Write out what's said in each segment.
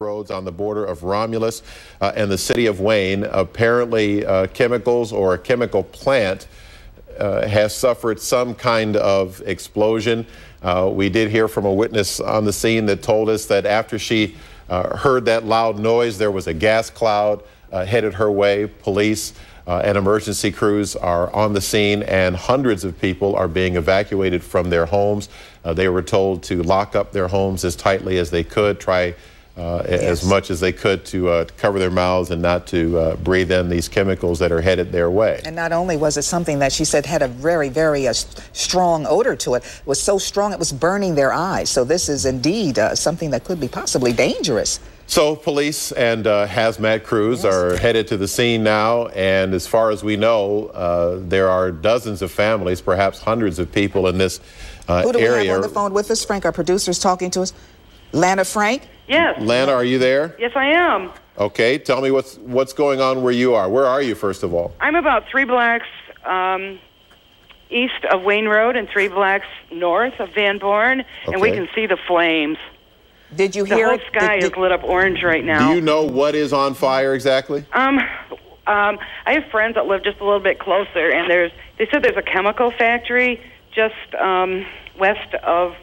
roads on the border of Romulus uh, and the city of Wayne. Apparently, uh, chemicals or a chemical plant uh, has suffered some kind of explosion. Uh, we did hear from a witness on the scene that told us that after she uh, heard that loud noise, there was a gas cloud uh, headed her way. Police and emergency crews are on the scene, and hundreds of people are being evacuated from their homes. they were told to lock up their homes as tightly as they could, try uh, yes. as much as they could to, uh, cover their mouths and not to uh, breathe in these chemicals that are headed their way. And not only was it something that she said had a very, very uh, strong odor to it, it was so strong it was burning their eyes. So this is indeed uh, something that could be possibly dangerous. So police and uh, hazmat crews yes. are headed to the scene now, and as far as we know, there are dozens of families, perhaps hundreds of people in this area. Who do we have on the phone with us? Frank, our producer, is talking to us. Lana Frank? Yes. Lana, are you there? Yes, I am. Okay, tell me what's what's going on where you are. Where are you, first of all? I'm about three blocks um, east of Wayne Road and three blocks north of Van Born, okay. and we can see the flames. Did you the hear? The whole sky did, did, is lit up orange right now. Do you know what is on fire exactly? Um, um, I have friends that live just a little bit closer, and there's they said there's a chemical factory just um, west of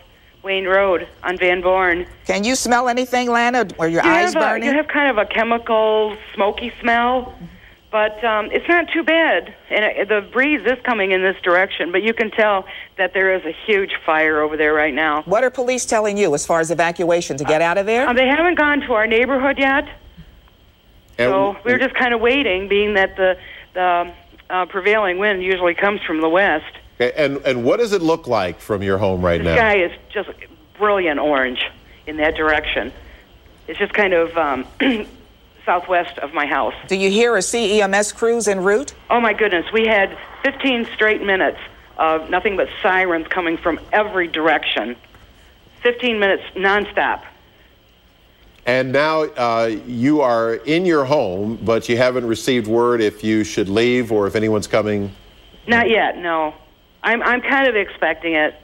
Wayne Road on Van Born. Can you smell anything, Lana? Or your you eyes a, burning? You have kind of a chemical, smoky smell, but um, it's not too bad. And it, the breeze is coming in this direction, but you can tell that there is a huge fire over there right now. What are police telling you as far as evacuation to get out of there? Uh, they haven't gone to our neighborhood yet, and so we're just kind of waiting, being that the the uh, prevailing wind usually comes from the west. Okay, and, and what does it look like from your home right the now? The sky is just brilliant orange in that direction. It's just kind of um, southwest of my house. Do you hear a CEMS crews en route? Oh, my goodness. We had 15 straight minutes of nothing but sirens coming from every direction. 15 minutes nonstop. And now uh, you are in your home, but you haven't received word if you should leave or if anyone's coming? Not yet, no. I'm I'm kind of expecting it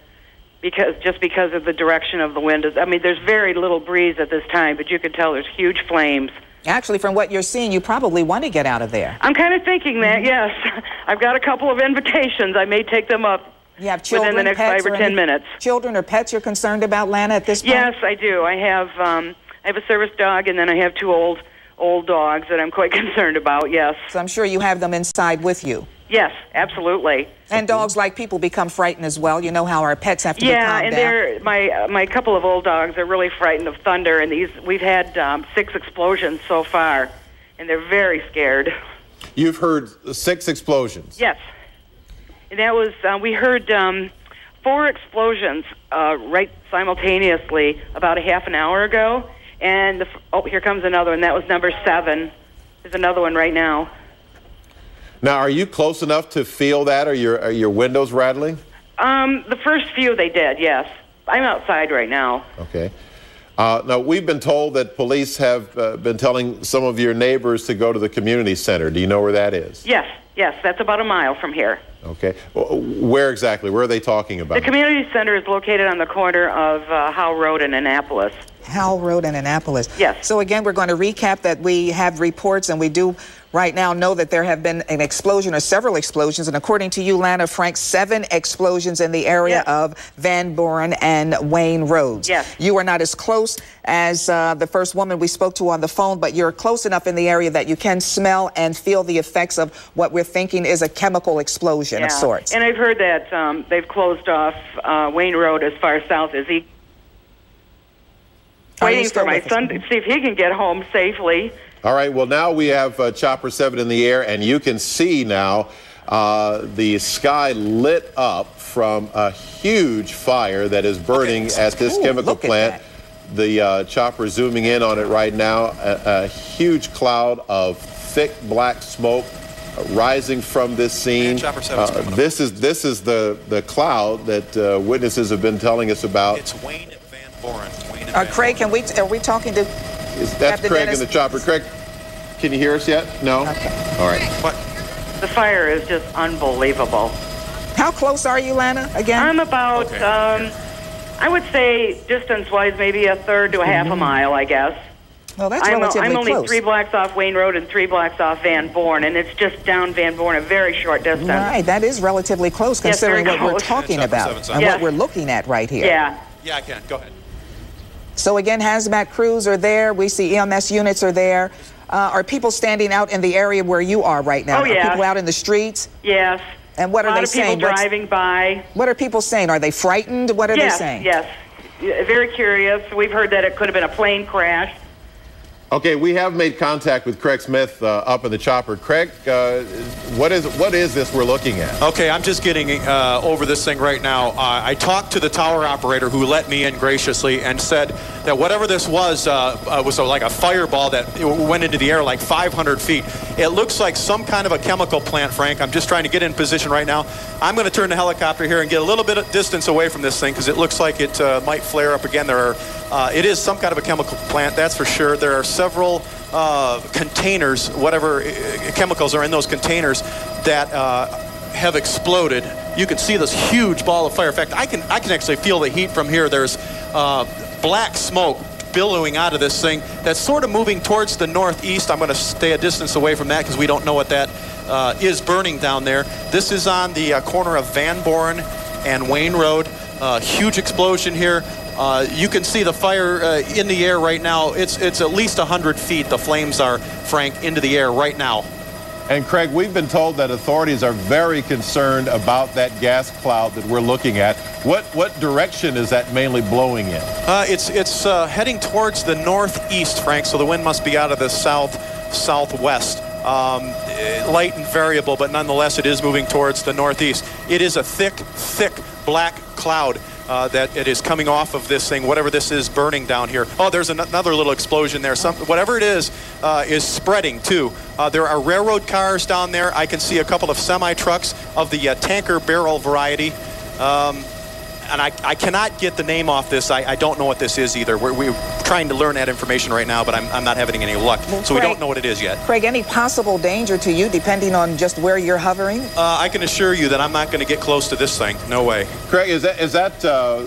because just because of the direction of the wind. I mean, there's very little breeze at this time, but you can tell there's huge flames. Actually, from what you're seeing, you probably want to get out of there. I'm kind of thinking that. Yes, I've got a couple of invitations. I may take them up. You have children, within the next pets, five or, ten minutes. Children or pets you're concerned about, Lana, at this point? Yes, I do. I have um, I have a service dog, and then I have two old old dogs that I'm quite concerned about. Yes. So I'm sure you have them inside with you. Yes, absolutely. And dogs, like people, become frightened as well. You know how our pets have to yeah, be and they're my uh, my couple of old dogs are really frightened of thunder, and these we've had um, six explosions so far, and they're very scared. You've heard six explosions. Yes, and that was uh, we heard um, four explosions uh, right simultaneously about a half an hour ago, and the, oh, here comes another one. That was number seven. There's another one right now. Now, are you close enough to feel that? Are your, are your windows rattling? Um, the first few they did, yes. I'm outside right now. Okay. Uh, now, we've been told that police have uh, been telling some of your neighbors to go to the community center. Do you know where that is? Yes, yes. That's about a mile from here. Okay. Where exactly? Where are they talking about? The community center is located on the corner of uh, Howe Road in Annapolis. Howell Road in Annapolis. Yes. So again, we're going to recap that we have reports and we do right now know that there have been an explosion or several explosions. And according to you, Lana Frank, seven explosions in the area yes. of Van Buren and Wayne Roads. Yes. You are not as close as uh, the first woman we spoke to on the phone, but you're close enough in the area that you can smell and feel the effects of what we're thinking is a chemical explosion yeah. of sorts. And I've heard that um, they've closed off uh, Wayne Road as far south as he waiting for my son to see if he can get home safely. All right. Well, now we have uh, Chopper 7 in the air, and you can see now uh, the sky lit up from a huge fire that is burning okay. at this Ooh, chemical plant. The uh, chopper zooming in on it right now. A, a huge cloud of thick black smoke uh, rising from this scene. Uh, this is this is the the cloud that uh, witnesses have been telling us about. It's Wayne Van Born. Uh, Craig, can we, are we talking to Is, That's Captain Craig Dennis? in the chopper. Craig, can you hear us yet? No? Okay. All right. What? The fire is just unbelievable. How close are you, Lana, again? I'm about, Okay. um, I would say distance-wise, maybe a third to a half a mile, I guess. Well, that's I'm, relatively I'm only close. three blocks off Wayne Road and three blocks off Van Born, and it's just down Van Born, a very short distance. Right, that is relatively close Yes, very considering what we're talking about seven, and Yes. what we're looking at right here. Yeah. Yeah, I can. Go ahead. So again, hazmat crews are there. We see EMS units are there. Uh, are people standing out in the area where you are right now? Oh, Are yeah. people out in the streets? Yes. And what a are lot they of people saying? What's- driving by. What are people saying? Are they frightened? What are yes, they saying? yes. Yeah, Very curious. We've heard that it could have been a plane crash. Okay, we have made contact with Craig Smith uh, up in the chopper. Craig, uh, what is what is this we're looking at? Okay, I'm just getting uh, over this thing right now. Uh, I talked to the tower operator who let me in graciously and said that whatever this was uh, uh, was like a fireball that went into the air like 500 feet. It looks like some kind of a chemical plant, Frank. I'm just trying to get in position right now. I'm going to turn the helicopter here and get a little bit of distance away from this thing because it looks like it uh, might flare up again. There are, uh, it is some kind of a chemical plant, that's for sure. There are several uh, containers, whatever uh, chemicals are in those containers that uh, have exploded. You can see this huge ball of fire. In fact, I can I can actually feel the heat from here. There's uh, black smoke billowing out of this thing that's sort of moving towards the northeast. I'm going to stay a distance away from that because we don't know what that uh, is burning down there. This is on the uh, corner of Van Born and Wayne Road. Uh, huge explosion here. Uh, you can see the fire uh, in the air right now. It's it's at least 100 feet. The flames are, Frank, into the air right now. And Craig, we've been told that authorities are very concerned about that gas cloud that we're looking at. What what direction is that mainly blowing in? Uh, it's it's uh, heading towards the northeast, Frank. So the wind must be out of the south southwest. Um, eh, light and variable, but nonetheless, it is moving towards the northeast. It is a thick, thick black cloud. Uh, that it is coming off of this thing, whatever this is burning down here. Oh, there's an- another little explosion there. Some, whatever it is, uh, is spreading too. Uh, there are railroad cars down there. I can see a couple of semi trucks of the uh, tanker barrel variety. Um, and I, I cannot get the name off this. I, I don't know what this is either. We're, we're trying to learn that information right now, but I'm, I'm not having any luck. Well, so we don't know what it is yet. Craig, any possible danger to you depending on just where you're hovering? Uh, I can assure you that I'm not going to get close to this thing. No way. Craig, is that is that uh,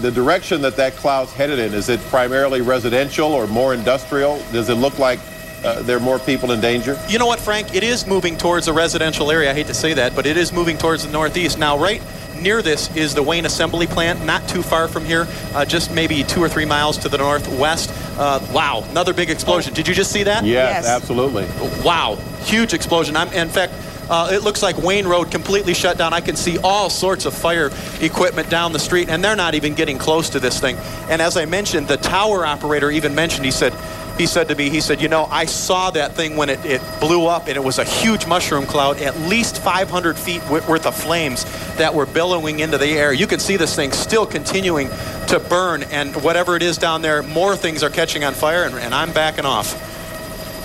the direction that that cloud's headed in? Is it primarily residential or more industrial? Does it look like uh, there are more people in danger? You know what, Frank? It is moving towards a residential area. I hate to say that, but it is moving towards the northeast. Now, right near this is the Wayne Assembly Plant, not too far from here, uh, just maybe two or three miles to the northwest. Uh, wow, another big explosion. Did you just see that? Yes, Yes. absolutely. Wow, huge explosion. I'm, in fact, uh, it looks like Wayne Road completely shut down. I can see all sorts of fire equipment down the street, and they're not even getting close to this thing. And as I mentioned, the tower operator even mentioned, he said, he said to me, he said, you know, I saw that thing when it, it blew up, and it was a huge mushroom cloud, at least 500 feet worth of flames that were billowing into the air. You can see this thing still continuing to burn, and whatever it is down there, more things are catching on fire, and, and I'm backing off.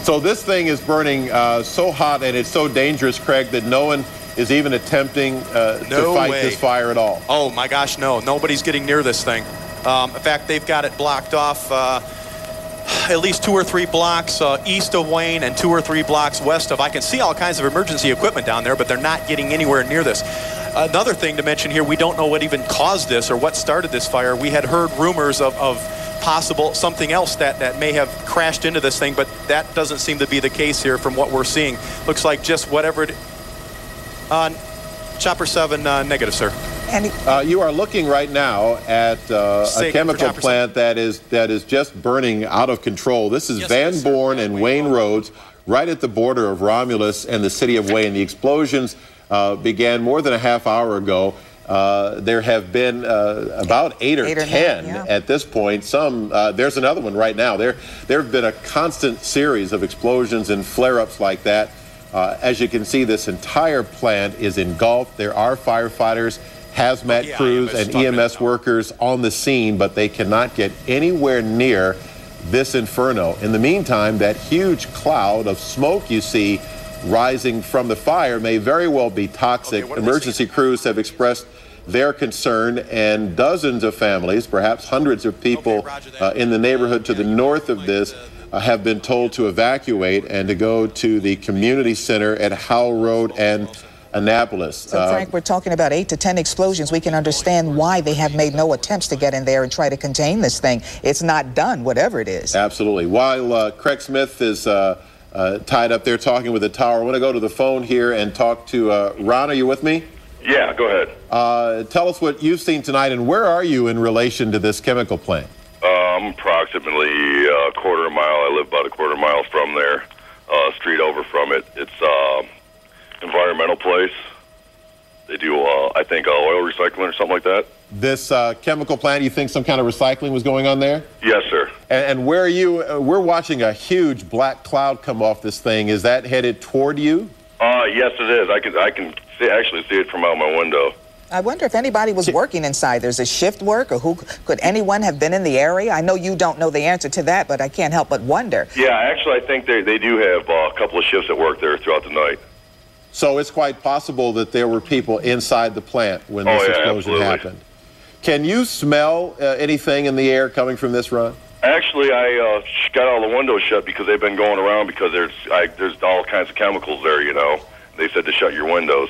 So this thing is burning uh, so hot and it's so dangerous, Craig, that no one is even attempting uh, to fight way. this fire at all. Oh my gosh, no! Nobody's getting near this thing. Um, in fact, they've got it blocked off uh, at least two or three blocks uh, east of Wayne and two or three blocks west of. I can see all kinds of emergency equipment down there, but they're not getting anywhere near this. Another thing to mention here: we don't know what even caused this or what started this fire. We had heard rumors of. of possible something else that, that may have crashed into this thing, but that doesn't seem to be the case here from what we're seeing. Looks like just whatever it. Uh, chopper 7 uh, negative, sir. And Uh, you are looking right now at uh, a chemical plant that is that is just burning out of control. This is Yes, Van yes. Born and Wayne Wayne Roads, right at the border of Romulus and the city of Wayne. The explosions uh, began more than a half hour ago. Uh, there have been uh, about eight or Eight or ten nine, yeah. at this point. Some uh, there's another one right now. There there have been a constant series of explosions and flare-ups like that. Uh, as you can see, this entire plant is engulfed. There are firefighters, hazmat yeah, crews, and EMS workers on the scene, but they cannot get anywhere near this inferno. In the meantime, that huge cloud of smoke you see rising from the fire may very well be toxic. Okay, what are they Emergency crews have expressed their concern, and dozens of families, perhaps hundreds of people Okay, uh, in the neighborhood to the north of this, uh, have been told to evacuate and to go to the community center at Howell Road and Annapolis. So, uh, Frank, we're talking about eight to ten explosions. We can understand why they have made no attempts to get in there and try to contain this thing. It's not done, whatever it is. Absolutely. While uh, Craig Smith is uh, uh tied up there talking with the tower, I want to go to the phone here and talk to uh, Ron. Are you with me? Yeah, go ahead. Uh, tell us what you've seen tonight and where are you in relation to this chemical plant? Um, approximately a quarter mile. I live about a quarter mile from there, street over from it. It's environmental place. They do, uh, I think, uh, oil recycling or something like that. This uh, chemical plant, you think some kind of recycling was going on there? Yes, sir. And, and where are you? Uh, we're watching a huge black cloud come off this thing. Is that headed toward you? Uh, yes, it is. I can, I can see, actually see it from out my window. I wonder if anybody was working inside. There's a shift work, or who could anyone have been in the area? I know you don't know the answer to that, but I can't help but wonder. Yeah, actually, I think they, they do have uh, a couple of shifts that work there throughout the night. So it's quite possible that there were people inside the plant when this oh, yeah, explosion absolutely. happened. Can you smell uh, anything in the air coming from this Ron? Actually, I uh, got all the windows shut because they've been going around because there's I, there's all kinds of chemicals there. You know, they said to shut your windows.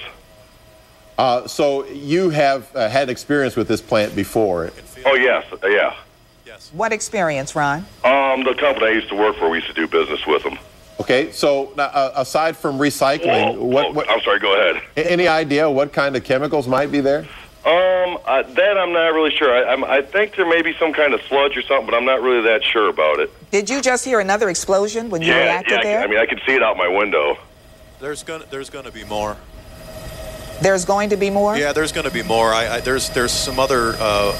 Uh, so you have uh, had experience with this plant before? Oh yes, yeah. Yes. What experience, Ron? Um, the company I used to work for, we used to do business with them. Okay, so uh, aside from recycling, Whoa, what, what, I'm sorry. Go ahead. Any idea what kind of chemicals might be there? Um, uh, that I'm not really sure. I, I'm, I think there may be some kind of sludge or something, but I'm not really that sure about it. Did you just hear another explosion when you yeah, reacted yeah, there? I mean, I can see it out my window. There's gonna there's gonna be more. There's going to be more. Yeah, there's going to be more. I, I, there's there's some other uh,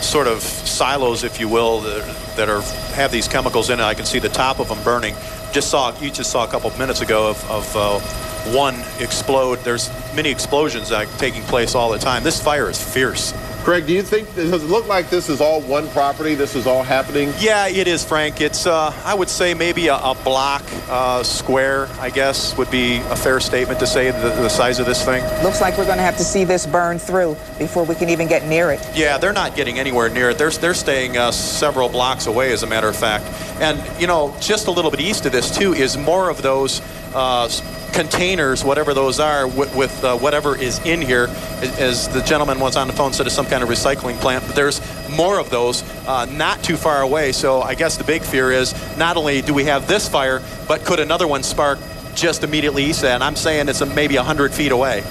sort of silos, if you will, that, that are have these chemicals in it. I can see the top of them burning just saw you just saw a couple minutes ago of, of uh, one explode. There's many explosions uh, taking place all the time. This fire is fierce. Craig, do you think does it look like this is all one property? This is all happening? Yeah, it is, Frank. It's uh, I would say maybe a, a block uh, square. I guess would be a fair statement to say the, the size of this thing. Looks like we're going to have to see this burn through before we can even get near it. Yeah, they're not getting anywhere near it. They're they're staying uh, several blocks away, as a matter of fact. And you know, just a little bit east of this too is more of those uh, containers, whatever those are, with, with uh, whatever is in here. As the gentleman was on the phone said, it's some kind of recycling plant. But there's more of those uh, not too far away. So I guess the big fear is not only do we have this fire, but could another one spark just immediately east of that? And I'm saying it's maybe 100 feet away.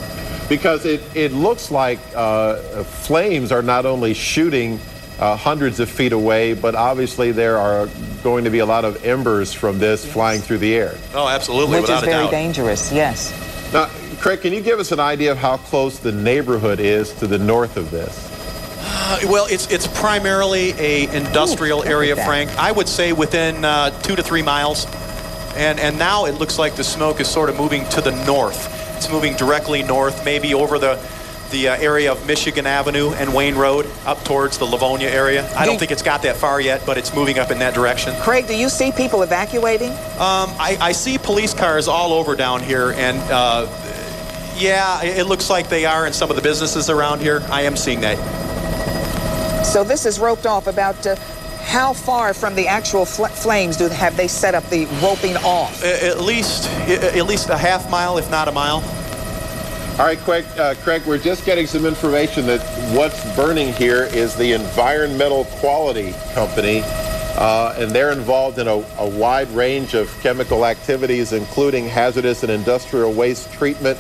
Because it, it looks like uh, flames are not only shooting uh, hundreds of feet away, but obviously there are going to be a lot of embers from this yes. flying through the air. Oh, absolutely, Which is very doubt. dangerous, yes. Now, Craig, can you give us an idea of how close the neighborhood is to the north of this? Uh, well, it's it's primarily a industrial Ooh, area, Frank. I would say within uh, two to three miles, and and now it looks like the smoke is sort of moving to the north. It's moving directly north, maybe over the the uh, area of Michigan Avenue and Wayne Road up towards the Livonia area. I don't think it's got that far yet, but it's moving up in that direction. Craig, do you see people evacuating? Um, I, I, see police cars all over down here, and uh, yeah, it looks like they are in some of the businesses around here. I am seeing that. So this is roped off about. Uh, how far from the actual fl flames do have they set up the roping off? At least, at least a half mile, if not a mile. All right, Craig, uh, Craig, we're just getting some information that what's burning here is the Environmental Quality Company, uh, and they're involved in a, a, wide range of chemical activities, including hazardous and industrial waste treatment,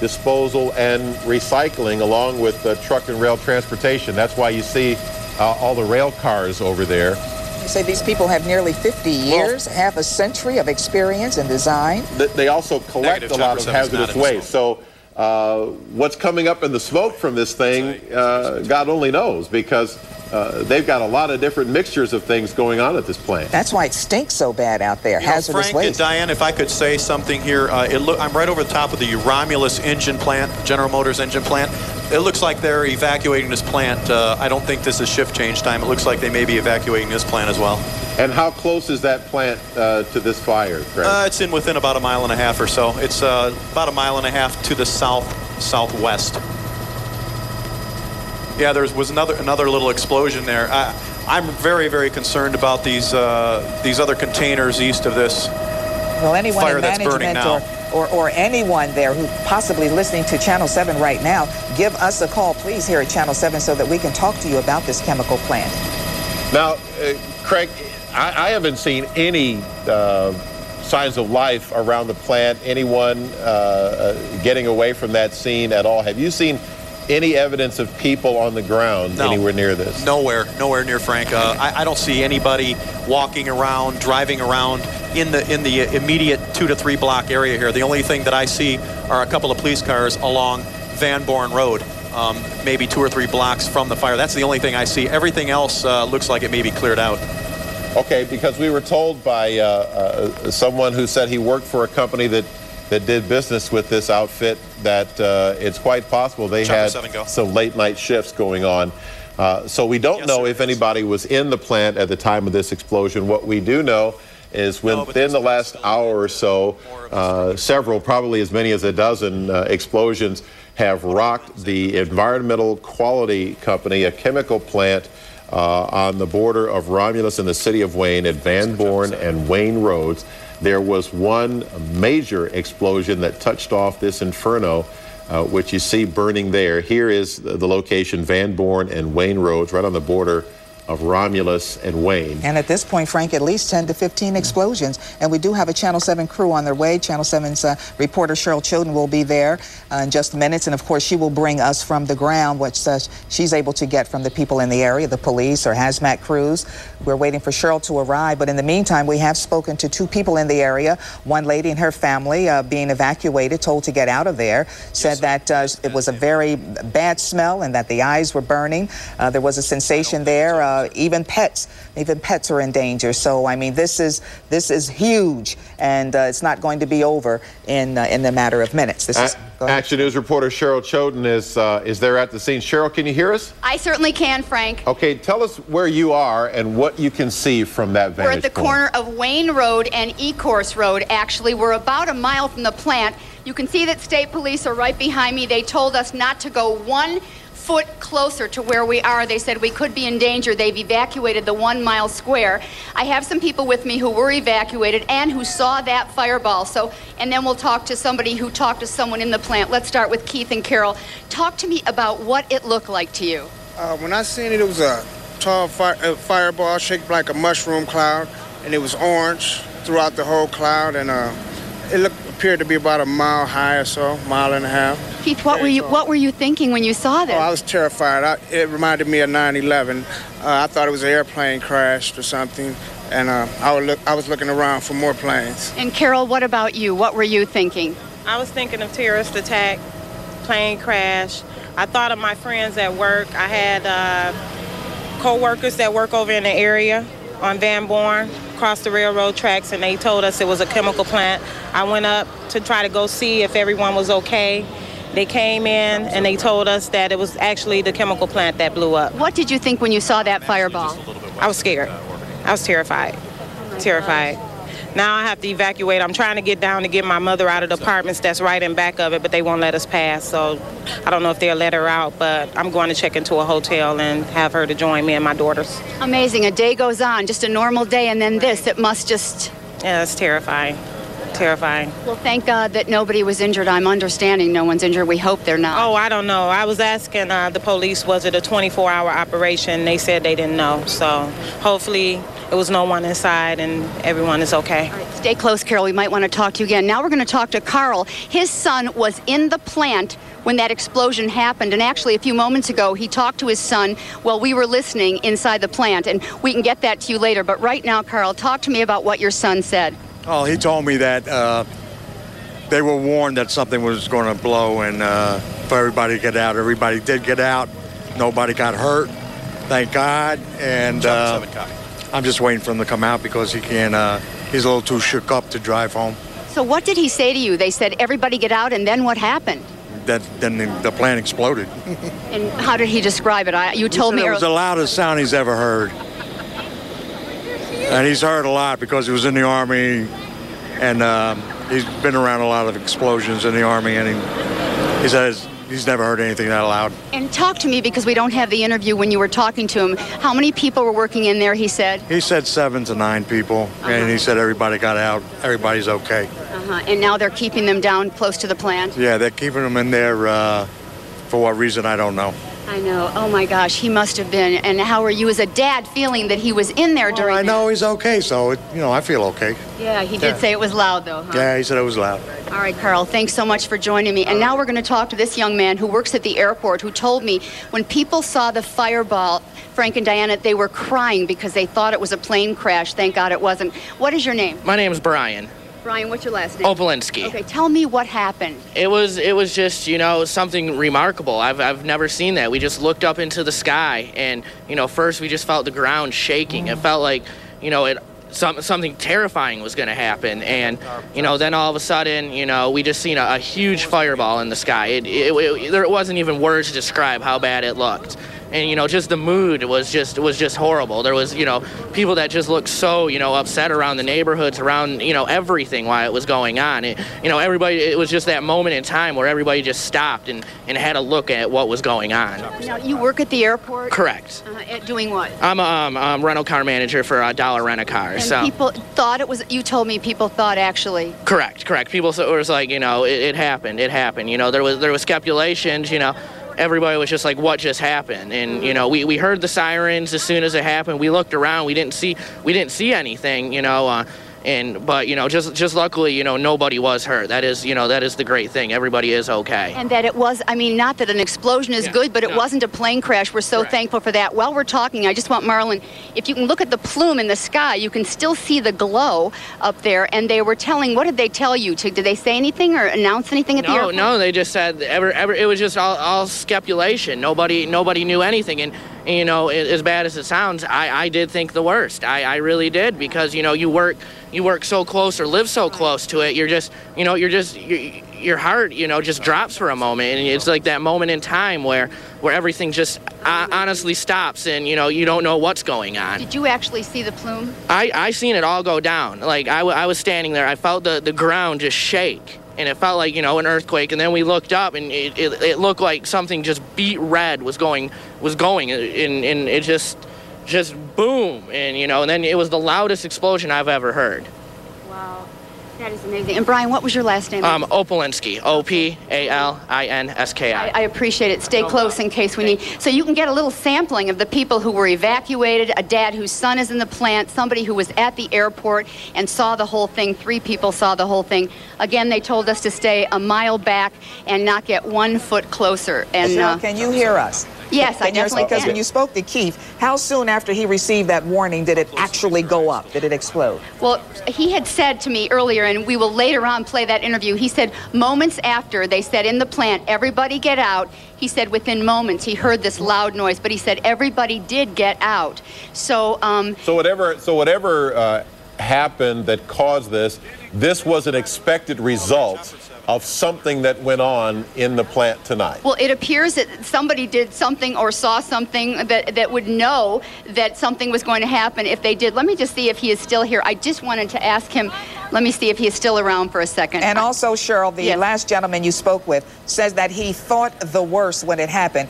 disposal, and recycling, along with uh, truck and rail transportation. That's why you see uh, all the rail cars over there. You say these people have nearly 50 years, well, half a century of experience in design. They also collect a lot of hazardous waste. So uh, what's coming up in the smoke from this thing, uh, God only knows, because uh, they've got a lot of different mixtures of things going on at this plant. That's why it stinks so bad out there. You Hazardous know, Frank waste. and Diane, if I could say something here, uh, look, I'm right over the top of the Romulus engine plant, General Motors engine plant. It looks like they're evacuating this plant. Uh, I don't think this is shift change time. It looks like they may be evacuating this plant as well. And how close is that plant uh, to this fire, Greg? Uh, it's in within about a mile and a half or so. It's uh, about a mile and a half to the south southwest. Yeah, there was another another little explosion there. I, I'm very very concerned about these uh, these other containers east of this well, anyone fire in that's burning management now. or, or, or anyone there who possibly listening to Channel 7 right now, give us a call, please, here at Channel 7 so that we can talk to you about this chemical plant. Now, uh, Craig, I, I, haven't seen any uh, signs of life around the plant, anyone uh, uh, getting away from that scene at all. Have you seen any evidence of people on the ground no. anywhere near this? Nowhere, nowhere near Frank. Uh, I, I, don't see anybody walking around, driving around in the in the immediate two to three block area here. The only thing that I see are a couple of police cars along Van Born Road. Um, maybe two or three blocks from the fire. That's the only thing I see. Everything else uh, looks like it may be cleared out. Okay, because we were told by uh, uh, someone who said he worked for a company that that did business with this outfit that uh, it's quite possible they had some late night shifts going on. Uh, so we don't yes, know if anybody was in the plant at the time of this explosion. What we do know is within no, the last hour or so, uh, several, probably as many as a dozen uh, explosions have rocked the Environmental Quality Company, a chemical plant uh, on the border of Romulus and the city of Wayne at Van Born and Wayne Roads. There was one major explosion that touched off this inferno, uh, which you see burning there. Here is the location, Van Born and Wayne Roads, right on the border of Romulus and Wayne. And at this point, Frank, at least 10 to 15 explosions. And we do have a Channel 7 crew on their way. Channel 7's uh, reporter Cheryl Chilton will be there uh, in just minutes. And of course, she will bring us from the ground what uh, she's able to get from the people in the area, the police or hazmat crews. We're waiting for Cheryl to arrive. But in the meantime, we have spoken to two people in the area. One lady and her family uh, being evacuated, told to get out of there, said yes, that uh, it was a very bad smell and that the eyes were burning. Uh, there was a sensation there uh, even pets, even pets are in danger. So I mean, this is this is huge, and uh, it's not going to be over in uh, in the matter of minutes. This is. Action News reporter Cheryl Chodun is uh, is there at the scene. Cheryl, can you hear us? I certainly can, Frank. Okay, tell us where you are and what you can see from that vantage We're at the point. corner of Wayne Road and Ecorse Road. Actually, we're about a mile from the plant. You can see that state police are right behind me. They told us not to go one foot closer to where we are. They said we could be in danger. They've evacuated the one mile square. I have some people with me who were evacuated and who saw that fireball. So, and then we'll talk to somebody who talked to someone in the plant. Let's start with Keith and Carol. Talk to me about what it looked like to you. Uh, when I seen it, it was a tall fire, uh, fireball shaped like a mushroom cloud, and it was orange throughout the whole cloud, and uh, it looked appeared to be about a mile high or so, mile and a half. Keith, what were you what were you thinking when you saw this? Oh, I was terrified. I, it reminded me of 9/11. Uh, I thought it was an airplane crashed or something, and uh, I, look, I was looking around for more planes. And Carol, what about you? What were you thinking? I was thinking of terrorist attack, plane crash. I thought of my friends at work. I had uh, co-workers that work over in the area on Van Born across the railroad tracks and they told us it was a chemical plant. I went up to try to go see if everyone was okay. They came in and they told us that it was actually the chemical plant that blew up. What did you think when you saw that fireball? I was scared. I was terrified. Terrified. Now I have to evacuate. I'm trying to get down to get my mother out of the apartments that's right in back of it, but they won't let us pass. So I don't know if they'll let her out, but I'm going to check into a hotel and have her to join me and my daughters. Amazing. A day goes on, just a normal day, and then this. It must just. Yeah, it's terrifying. Terrifying. Well, thank God that nobody was injured. I'm understanding no one's injured. We hope they're not. Oh, I don't know. I was asking uh, the police, was it a 24 hour operation? They said they didn't know. So hopefully it was no one inside and everyone is okay. stay close, Carol. We might want to talk to you again. Now we're going to talk to Carl. His son was in the plant when that explosion happened. And actually, a few moments ago, he talked to his son while we were listening inside the plant. And we can get that to you later. But right now, Carl, talk to me about what your son said. Oh, he told me that uh, they were warned that something was going to blow and uh, for everybody to get out. Everybody did get out. Nobody got hurt, thank God. And uh, I'm just waiting for him to come out because he can. Uh, he's a little too shook up to drive home. So what did he say to you? They said everybody get out, and then what happened? That then the, the plant exploded. and how did he describe it? I, you told me it was the loudest sound he's ever heard, and he's heard a lot because he was in the army, and um, he's been around a lot of explosions in the army, and he, he says he's never heard anything that loud. And talk to me because we don't have the interview when you were talking to him. How many people were working in there? He said. He said seven to nine people, uh-huh. and he said everybody got out. Everybody's okay. Uh-huh. Uh-huh. And now they're keeping them down close to the plant. Yeah, they're keeping them in there uh, for what reason, I don't know. I know. Oh my gosh, he must have been. And how are you as a dad feeling that he was in there oh, during? I that? know he's okay, so, it, you know, I feel okay. Yeah, he did Yeah. say it was loud though. Huh? Yeah, he said it was loud. All right, Carl, thanks so much for joining me. And now we're going to talk to this young man who works at the airport who told me when people saw the fireball, Frank and Diana, they were crying because they thought it was a plane crash. Thank God it wasn't. What is your name? My name is Brian Brian, what's your last name? Oh, Opalinski. Okay, tell me what happened. It was it was just you know something remarkable. I've I've never seen that. We just looked up into the sky, and you know first we just felt the ground shaking. It felt like you know it. Some, something terrifying was going to happen, and you know, then all of a sudden, you know, we just seen a, a huge fireball in the sky. It, it, it, there wasn't even words to describe how bad it looked, and you know, just the mood was just was just horrible. There was, you know, people that just looked so, you know, upset around the neighborhoods, around you know everything while it was going on. It, you know, everybody. It was just that moment in time where everybody just stopped and and had a look at what was going on. Now, you work at the airport? Correct. Uh, at doing what? I'm a um, um, rental car manager for uh, Dollar Rent a Car. And So people thought it was, you told me people thought actually. correct, correct. People so it was like you know it, it happened, it happened. You know there was there was speculations. You know everybody was just like what just happened, and you know we, we heard the sirens as soon as it happened. We looked around, we didn't see we didn't see anything. You know. Uh, and but you know just just luckily you know nobody was hurt that is you know that is the great thing everybody is okay And that it was, I mean, not that an explosion is Yeah, good, but it no. wasn't a plane crash. We're so Correct. thankful for that. While we're talking, I just want Marlon, if you can look at the plume in the sky, you can still see the glow up there. And they were telling, what did they tell you? To, did they say anything or announce anything at the No, airport? no, they just said ever, ever. It was just all, all speculation. Nobody, nobody knew anything. And you know, as bad as it sounds, I, I did think the worst. I, I really did because you know, you work, you work so close or live so close to it. You're just, you know, you're just, you your heart, you know, just drops for a moment, and it's like that moment in time where, where everything just uh, honestly stops, and you know, you don't know what's going on. Did you actually see the plume? I, I seen it all go down. Like I, w- I was standing there, I felt the, the ground just shake. And it felt like, you know, an earthquake. And then we looked up and it, it, it looked like something just beat red was going, was going. And, and it just, just boom. And, you know, and then it was the loudest explosion I've ever heard. Wow. That is amazing. And Brian, what was your last name? Um, Opalinski, O P A L I N S K I. I appreciate it. Stay close in case we need. So you can get a little sampling of the people who were evacuated, a dad whose son is in the plant, somebody who was at the airport and saw the whole thing. Three people saw the whole thing. Again, they told us to stay a mile back and not get one foot closer. And Cheryl, uh, can you hear us? Yes, I Can you hear us? definitely Because when you spoke to Keith, how soon after he received that warning did it actually go up? Did it explode? Well, he had said to me earlier, and we will later on play that interview. He said moments after they said in the plant, everybody get out. He said within moments he heard this loud noise, but he said everybody did get out. So, um, So whatever, so whatever uh, happened that caused this, this was an expected result of something that went on in the plant tonight. well, it appears that somebody did something or saw something that, that would know that something was going to happen if they did. Let me just see if he is still here. I just wanted to ask him. Let me see if he is still around for a second. And also, Cheryl, the Yes. last gentleman you spoke with says that he thought the worst when it happened.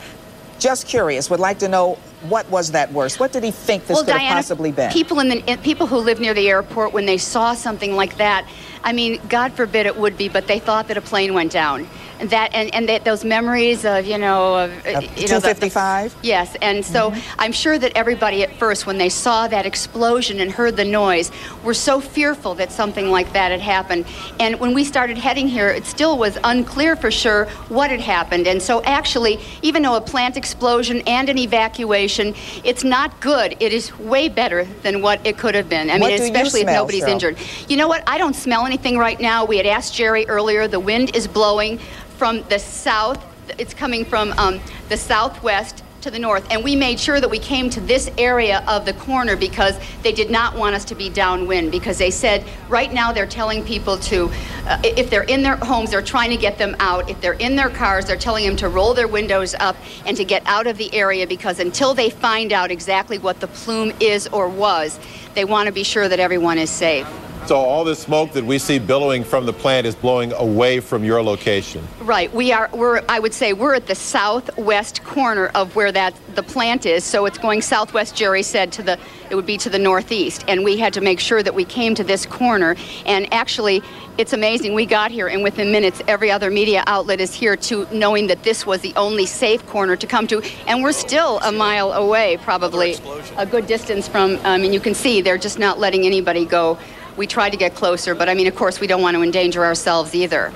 Just curious, would like to know what was that worst? What did he think this well, could Diana, have possibly been? people in the people who live near the airport when they saw something like that, I mean, God forbid it would be, but they thought that a plane went down. And that and, and that those memories of you know of uh, you know the- the- 255? Yes, and so I'm sure that everybody at first, when they saw that explosion and heard the noise, were so fearful that something like that had happened. And when we started heading here, it still was unclear for sure what had happened. And so, actually, even though a plant explosion and an evacuation, it's not good. It is way better than what it could have been. I mean, especially if nobody's Cheryl? injured. You know what? I don't smell anything right now. We had asked Jerry earlier. The wind is blowing from the south. It's coming from um, the southwest to the north. And we made sure that we came to this area of the corner because they did not want us to be downwind because they said right now they're telling people to, uh, if they're in their homes, they're trying to get them out. If they're in their cars, they're telling them to roll their windows up and to get out of the area because until they find out exactly what the plume is or was, they want to be sure that everyone is safe. So all the smoke that we see billowing from the plant is blowing away from your location. Right. We are. We're. I would say we're at the southwest corner of where that the plant is. So it's going southwest. Jerry said to the. It would be to the northeast, and we had to make sure that we came to this corner. And actually, it's amazing. We got here, and within minutes, every other media outlet is here to knowing that this was the only safe corner to come to, and we're still a mile away, probably a good distance from. I mean, you can see they're just not letting anybody go we try to get closer, but I mean, of course, we don't want to endanger ourselves either.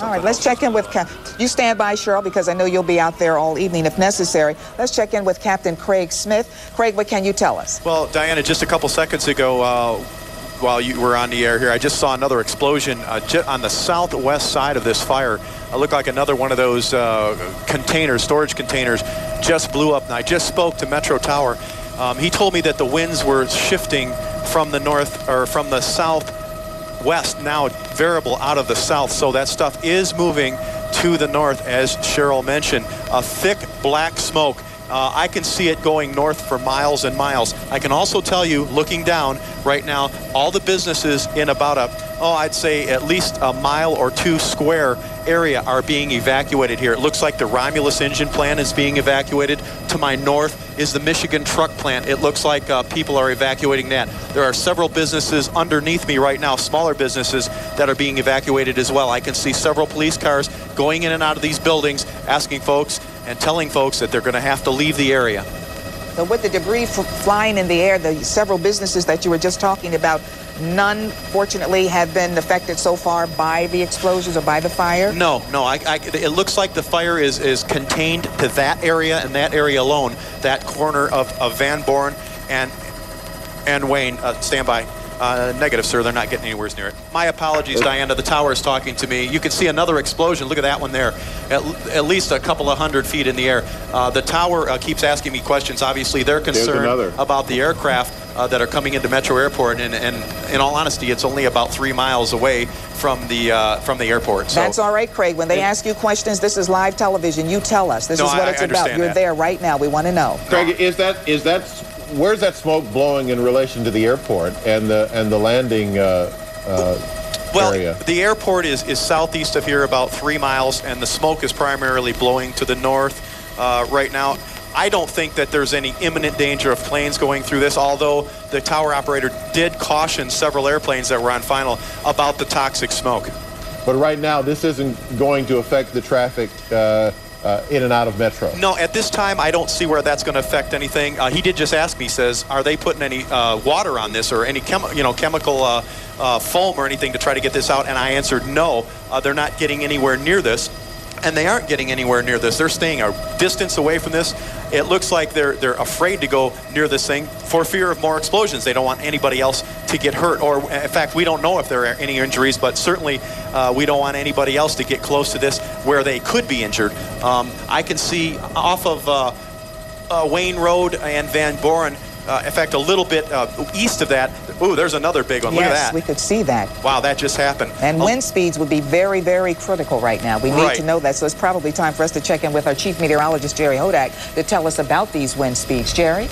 All right, let's check in with. you stand by, Cheryl, because I know you'll be out there all evening if necessary. Let's check in with Captain Craig Smith. Craig, what can you tell us? Well, Diana, just a couple seconds ago, uh, while you were on the air here, I just saw another explosion uh, on the southwest side of this fire. It looked like another one of those uh, containers, storage containers, just blew up. And I just spoke to Metro Tower. Um, he told me that the winds were shifting from the north or from the southwest now variable out of the south. So that stuff is moving to the north, as Cheryl mentioned. A thick black smoke. Uh, I can see it going north for miles and miles. I can also tell you, looking down right now, all the businesses in about a, oh, I'd say at least a mile or two square area are being evacuated here. It looks like the Romulus engine plant is being evacuated. To my north is the Michigan truck plant. It looks like uh, people are evacuating that. There are several businesses underneath me right now, smaller businesses, that are being evacuated as well. I can see several police cars going in and out of these buildings, asking folks and telling folks that they're going to have to leave the area. So with the debris flying in the air, the several businesses that you were just talking about, none, fortunately, have been affected so far by the explosions or by the fire? No, no. I, I, it looks like the fire is, is contained to that area and that area alone, that corner of, of Van Born and, and Wayne. Uh, stand by. Uh, negative, sir. They're not getting anywhere near it. My apologies, Diana. The tower is talking to me. You can see another explosion. Look at that one there. At, at least a couple of hundred feet in the air. Uh, the tower uh, keeps asking me questions. Obviously, they're concerned about the aircraft uh, that are coming into Metro Airport. And, and, in all honesty, it's only about three miles away from the uh, from the airport. So, That's all right, Craig. When they it, ask you questions, this is live television. You tell us. This no, is what I, it's I about. You're that. there right now. We want to know. Craig, is that is that where's that smoke blowing in relation to the airport and the and the landing uh, uh, well, area? the airport is, is southeast of here about three miles, and the smoke is primarily blowing to the north uh, right now. I don't think that there's any imminent danger of planes going through this, although the tower operator did caution several airplanes that were on final about the toxic smoke. But right now, this isn't going to affect the traffic uh, uh, in and out of Metro? No, at this time, I don't see where that's going to affect anything. Uh, he did just ask me, says, are they putting any uh, water on this or any you know, chemical uh, uh, foam or anything to try to get this out? And I answered no. Uh, they're not getting anywhere near this and they aren't getting anywhere near this. They're staying a distance away from this. It looks like they're they're afraid to go near this thing for fear of more explosions. They don't want anybody else to get hurt. Or in fact, we don't know if there are any injuries, but certainly uh, we don't want anybody else to get close to this where they could be injured. Um, I can see off of uh, uh, Wayne Road and Van Buren uh, in fact, a little bit uh, east of that, ooh, there's another big one. Yes, Look at that. we could see that. Wow, that just happened. And oh. wind speeds would be very, very critical right now. We need right. to know that. So it's probably time for us to check in with our chief meteorologist, Jerry Hodak, to tell us about these wind speeds. Jerry?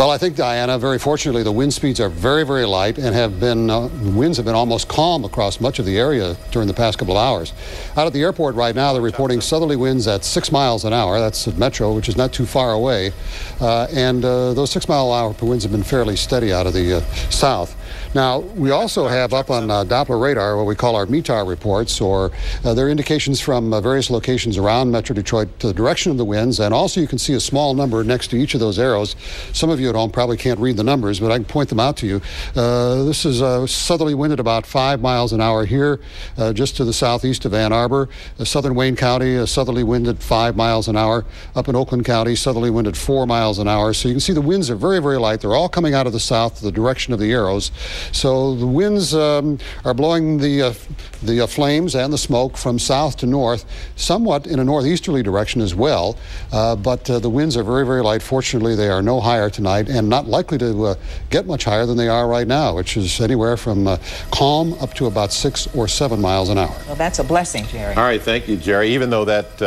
Well, I think, Diana, very fortunately, the wind speeds are very, very light and have been, uh, winds have been almost calm across much of the area during the past couple of hours. Out at the airport right now, they're reporting southerly winds at six miles an hour. That's at Metro, which is not too far away. Uh, and uh, those six mile an hour winds have been fairly steady out of the uh, south. Now, we also have up on uh, Doppler radar what we call our METAR reports, or uh, they're indications from uh, various locations around Metro Detroit to the direction of the winds. And also, you can see a small number next to each of those arrows. Some of you at home probably can't read the numbers, but I can point them out to you. Uh, this is a southerly wind at about five miles an hour here, uh, just to the southeast of Ann Arbor. southern Wayne County, a southerly wind at five miles an hour. Up in Oakland County, southerly wind at four miles an hour. So you can see the winds are very, very light. They're all coming out of the south, the direction of the arrows. So the winds um, are blowing the, uh, the uh, flames and the smoke from south to north, somewhat in a northeasterly direction as well. Uh, but uh, the winds are very, very light. Fortunately, they are no higher tonight and not likely to uh, get much higher than they are right now, which is anywhere from uh, calm up to about six or seven miles an hour. Well, that's a blessing, Jerry. All right, thank you, Jerry. Even though that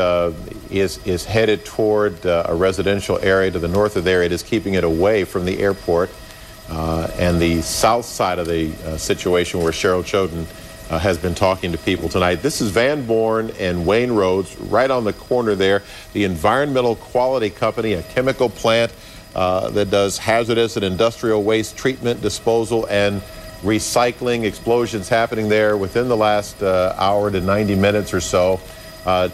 is, is headed toward a residential area to the north of there, it is keeping it away from the airport. Uh, and the south side of the uh, situation where Cheryl Chodun uh, has been talking to people tonight. This is Van Born and Wayne Roads, right on the corner there. The Environmental Quality Company, a chemical plant uh, that does hazardous and industrial waste treatment, disposal, and recycling. Explosions happening there within the last uh, hour to 90 minutes or so.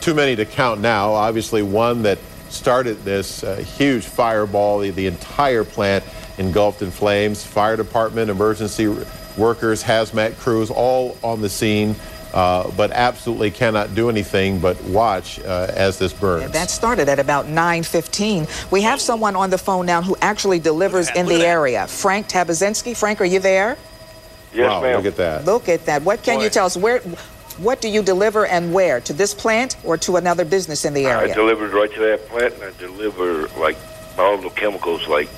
Too many to count now. Obviously, one that started this huge fireball, the, the entire plant engulfed in flames. Fire department, emergency workers, hazmat crews, all on the scene. Uh, but absolutely cannot do anything but watch uh, as this burns. And that started at about 9:15. We have someone on the phone now who actually delivers in the area. Frank Tabazinski. Frank, are you there? Yes, wow, ma'am. Look at that. Look at that. What can Boy. you tell us? Where, what do you deliver and where? To this plant or to another business in the area? I area? delivered right to that plant, and I deliver like all the chemicals like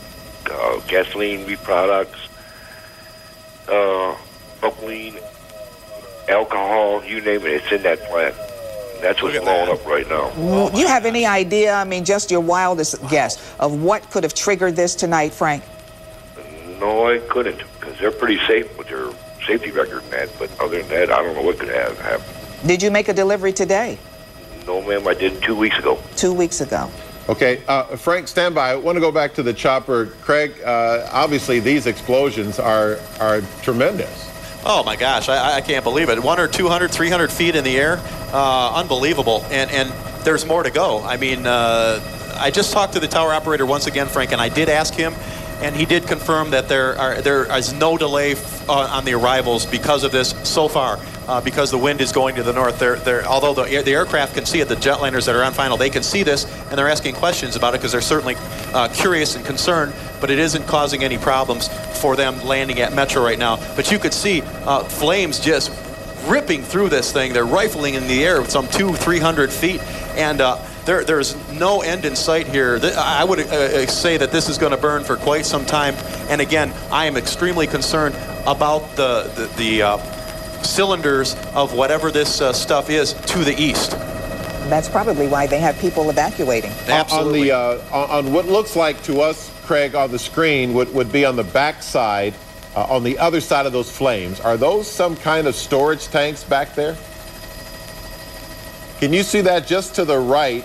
uh, gasoline, wheat products, uh, propylene, alcohol, you name it. It's in that plant. That's what's blowing up right now. Do you have any idea? I mean, just your wildest guess of what could have triggered this tonight, Frank? No, I couldn't, because they're pretty safe with their safety record, man. But other than that, I don't know what could have happened. Did you make a delivery today? No, ma'am, I did two weeks ago. Two weeks ago. Okay, uh, Frank, stand by. I want to go back to the chopper. Craig, uh, obviously these explosions are are tremendous. Oh my gosh, I, I can't believe it. One or 200, 300 feet in the air. Uh, unbelievable. And, and there's more to go. I mean, uh, I just talked to the tower operator once again, Frank, and I did ask him, and he did confirm that there are there is no delay uh, on the arrivals because of this so far. Uh, because the wind is going to the north, they're, they're, although the, the aircraft can see it, the jetliners that are on final, they can see this, and they're asking questions about it because they're certainly uh, curious and concerned, but it isn't causing any problems for them landing at Metro right now. But you could see uh, flames just ripping through this thing. They're rifling in the air some two, three hundred feet, and uh, there, there's no end in sight here. I would uh, say that this is going to burn for quite some time. And again, I am extremely concerned about the the, the uh, cylinders of whatever this uh, stuff is to the east. That's probably why they have people evacuating. Absolutely. On the uh, on on what looks like to us, Craig, on the screen would, would be on the back side, uh, on the other side of those flames. Are those some kind of storage tanks back there? Can you see that just to the right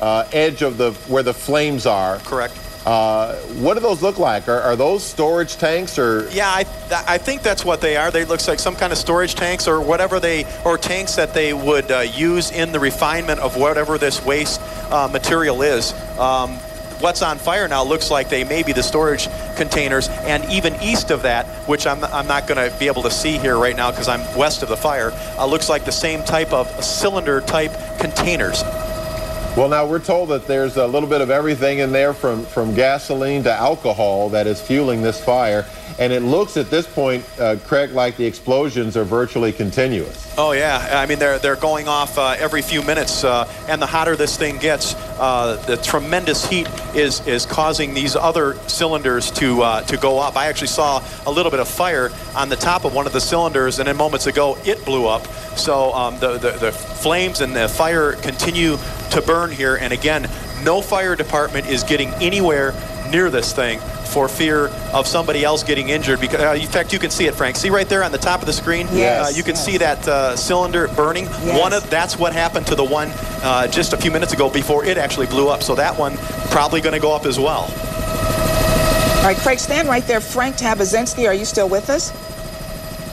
uh, edge of the where the flames are? Correct. Uh, what do those look like? Are, are those storage tanks or? Yeah, I, I think that's what they are. They looks like some kind of storage tanks or whatever they, or tanks that they would uh, use in the refinement of whatever this waste uh, material is. Um, what's on fire now looks like they may be the storage containers, and even east of that, which I'm, I'm not going to be able to see here right now because I'm west of the fire, uh, looks like the same type of cylinder type containers. Well, now we're told that there's a little bit of everything in there from, from gasoline to alcohol that is fueling this fire. And it looks at this point, uh, Craig, like the explosions are virtually continuous. Oh yeah, I mean they're they're going off uh, every few minutes, uh, and the hotter this thing gets, uh, the tremendous heat is is causing these other cylinders to uh, to go up. I actually saw a little bit of fire on the top of one of the cylinders, and then moments ago it blew up. So um, the, the the flames and the fire continue to burn here, and again, no fire department is getting anywhere near this thing for fear of somebody else getting injured. Because, uh, in fact, you can see it, Frank. See right there on the top of the screen. Yes. Uh, you can see that uh, cylinder burning. Yes. One of that's what happened to the one uh, just a few minutes ago before it actually blew up. So that one probably going to go up as well. All right, Craig, stand right there. Frank Tabazinski, are you still with us?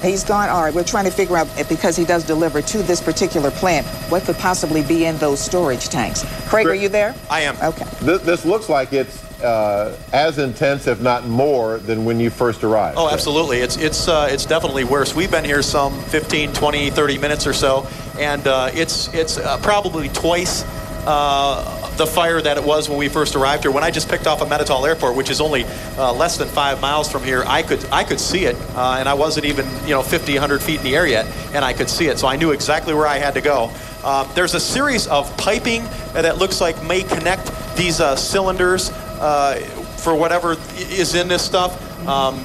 He's gone. All right, we're trying to figure out eh, because he does deliver to this particular plant what could possibly be in those storage tanks. Craig, are you there? I am. Okay. This, this looks like it's uh, as intense, if not more, than when you first arrived. Oh, absolutely. It's it's uh, it's definitely worse. We've been here some 15, 20, 30 minutes or so, and uh, it's it's uh, probably twice uh, the fire that it was when we first arrived here. When I just picked off of Mettetal Airport, which is only uh, less than five miles from here, I could I could see it, uh, and I wasn't even you know 50, 100 feet in the air yet, and I could see it. So I knew exactly where I had to go. Um, there's a series of piping that looks like may connect these uh, cylinders uh, for whatever is in this stuff. Um,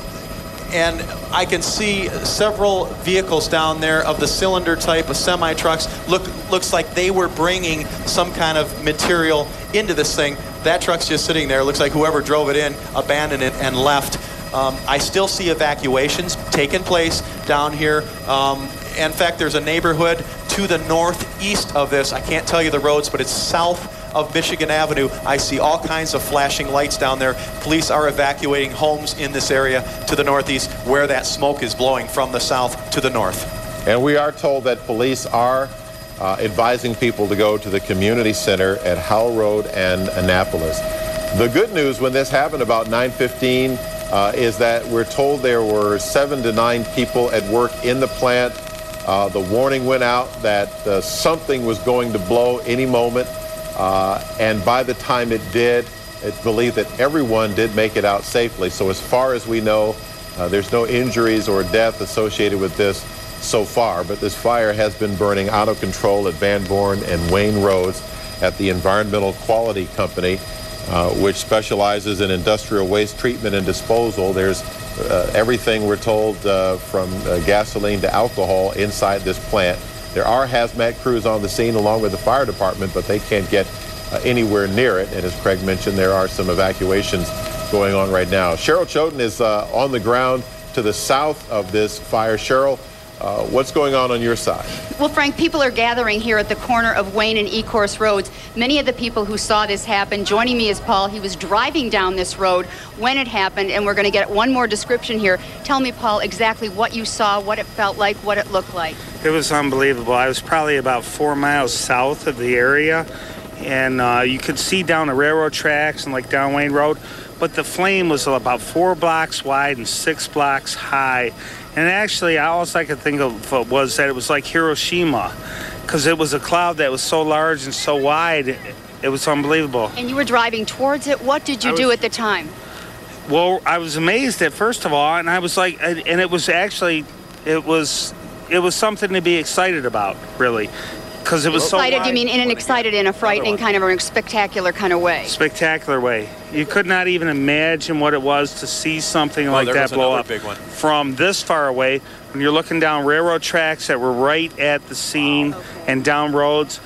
and I can see several vehicles down there of the cylinder type of semi trucks. Look, looks like they were bringing some kind of material into this thing. That truck's just sitting there. Looks like whoever drove it in abandoned it and left. Um, I still see evacuations taking place down here. Um, in fact, there's a neighborhood to the northeast of this. I can't tell you the roads, but it's south of Michigan Avenue. I see all kinds of flashing lights down there. Police are evacuating homes in this area to the northeast where that smoke is blowing from the south to the north. And we are told that police are uh, advising people to go to the community center at Howe Road and Annapolis. The good news when this happened about 9:15 uh, is that we're told there were seven to nine people at work in the plant. Uh, the warning went out that uh, something was going to blow any moment, uh, and by the time it did, it's believed that everyone did make it out safely. So as far as we know, uh, there's no injuries or death associated with this so far, but this fire has been burning out of control at Van Born and Wayne Roads at the Environmental Quality Company, uh, which specializes in industrial waste treatment and disposal. There's uh, everything we're told uh, from uh, gasoline to alcohol inside this plant. There are hazmat crews on the scene along with the fire department, but they can't get uh, anywhere near it. And as Craig mentioned, there are some evacuations going on right now. Cheryl Chodun is uh, on the ground to the south of this fire. Cheryl, uh, what's going on on your side? Well, Frank, people are gathering here at the corner of Wayne and Ecorse Roads. Many of the people who saw this happen, joining me is Paul. He was driving down this road when it happened, and we're going to get one more description here. Tell me, Paul, exactly what you saw, what it felt like, what it looked like. It was unbelievable. I was probably about four miles south of the area, and uh, you could see down the railroad tracks and like down Wayne Road, but the flame was about four blocks wide and six blocks high. And actually, all I could think of was that it was like Hiroshima, because it was a cloud that was so large and so wide. It, was unbelievable. And you were driving towards it. What did you do at the time? Well, I was amazed at first of all, and I was like, and it was actually, it was, it was something to be excited about, really, because it was so excited, you mean in an excited, in a frightening kind of a spectacular kind of way? spectacular way. You could not even imagine what it was to see something Oh, like that blow another up big one. from this far away. When you're looking down railroad tracks that were right at the scene and down roads,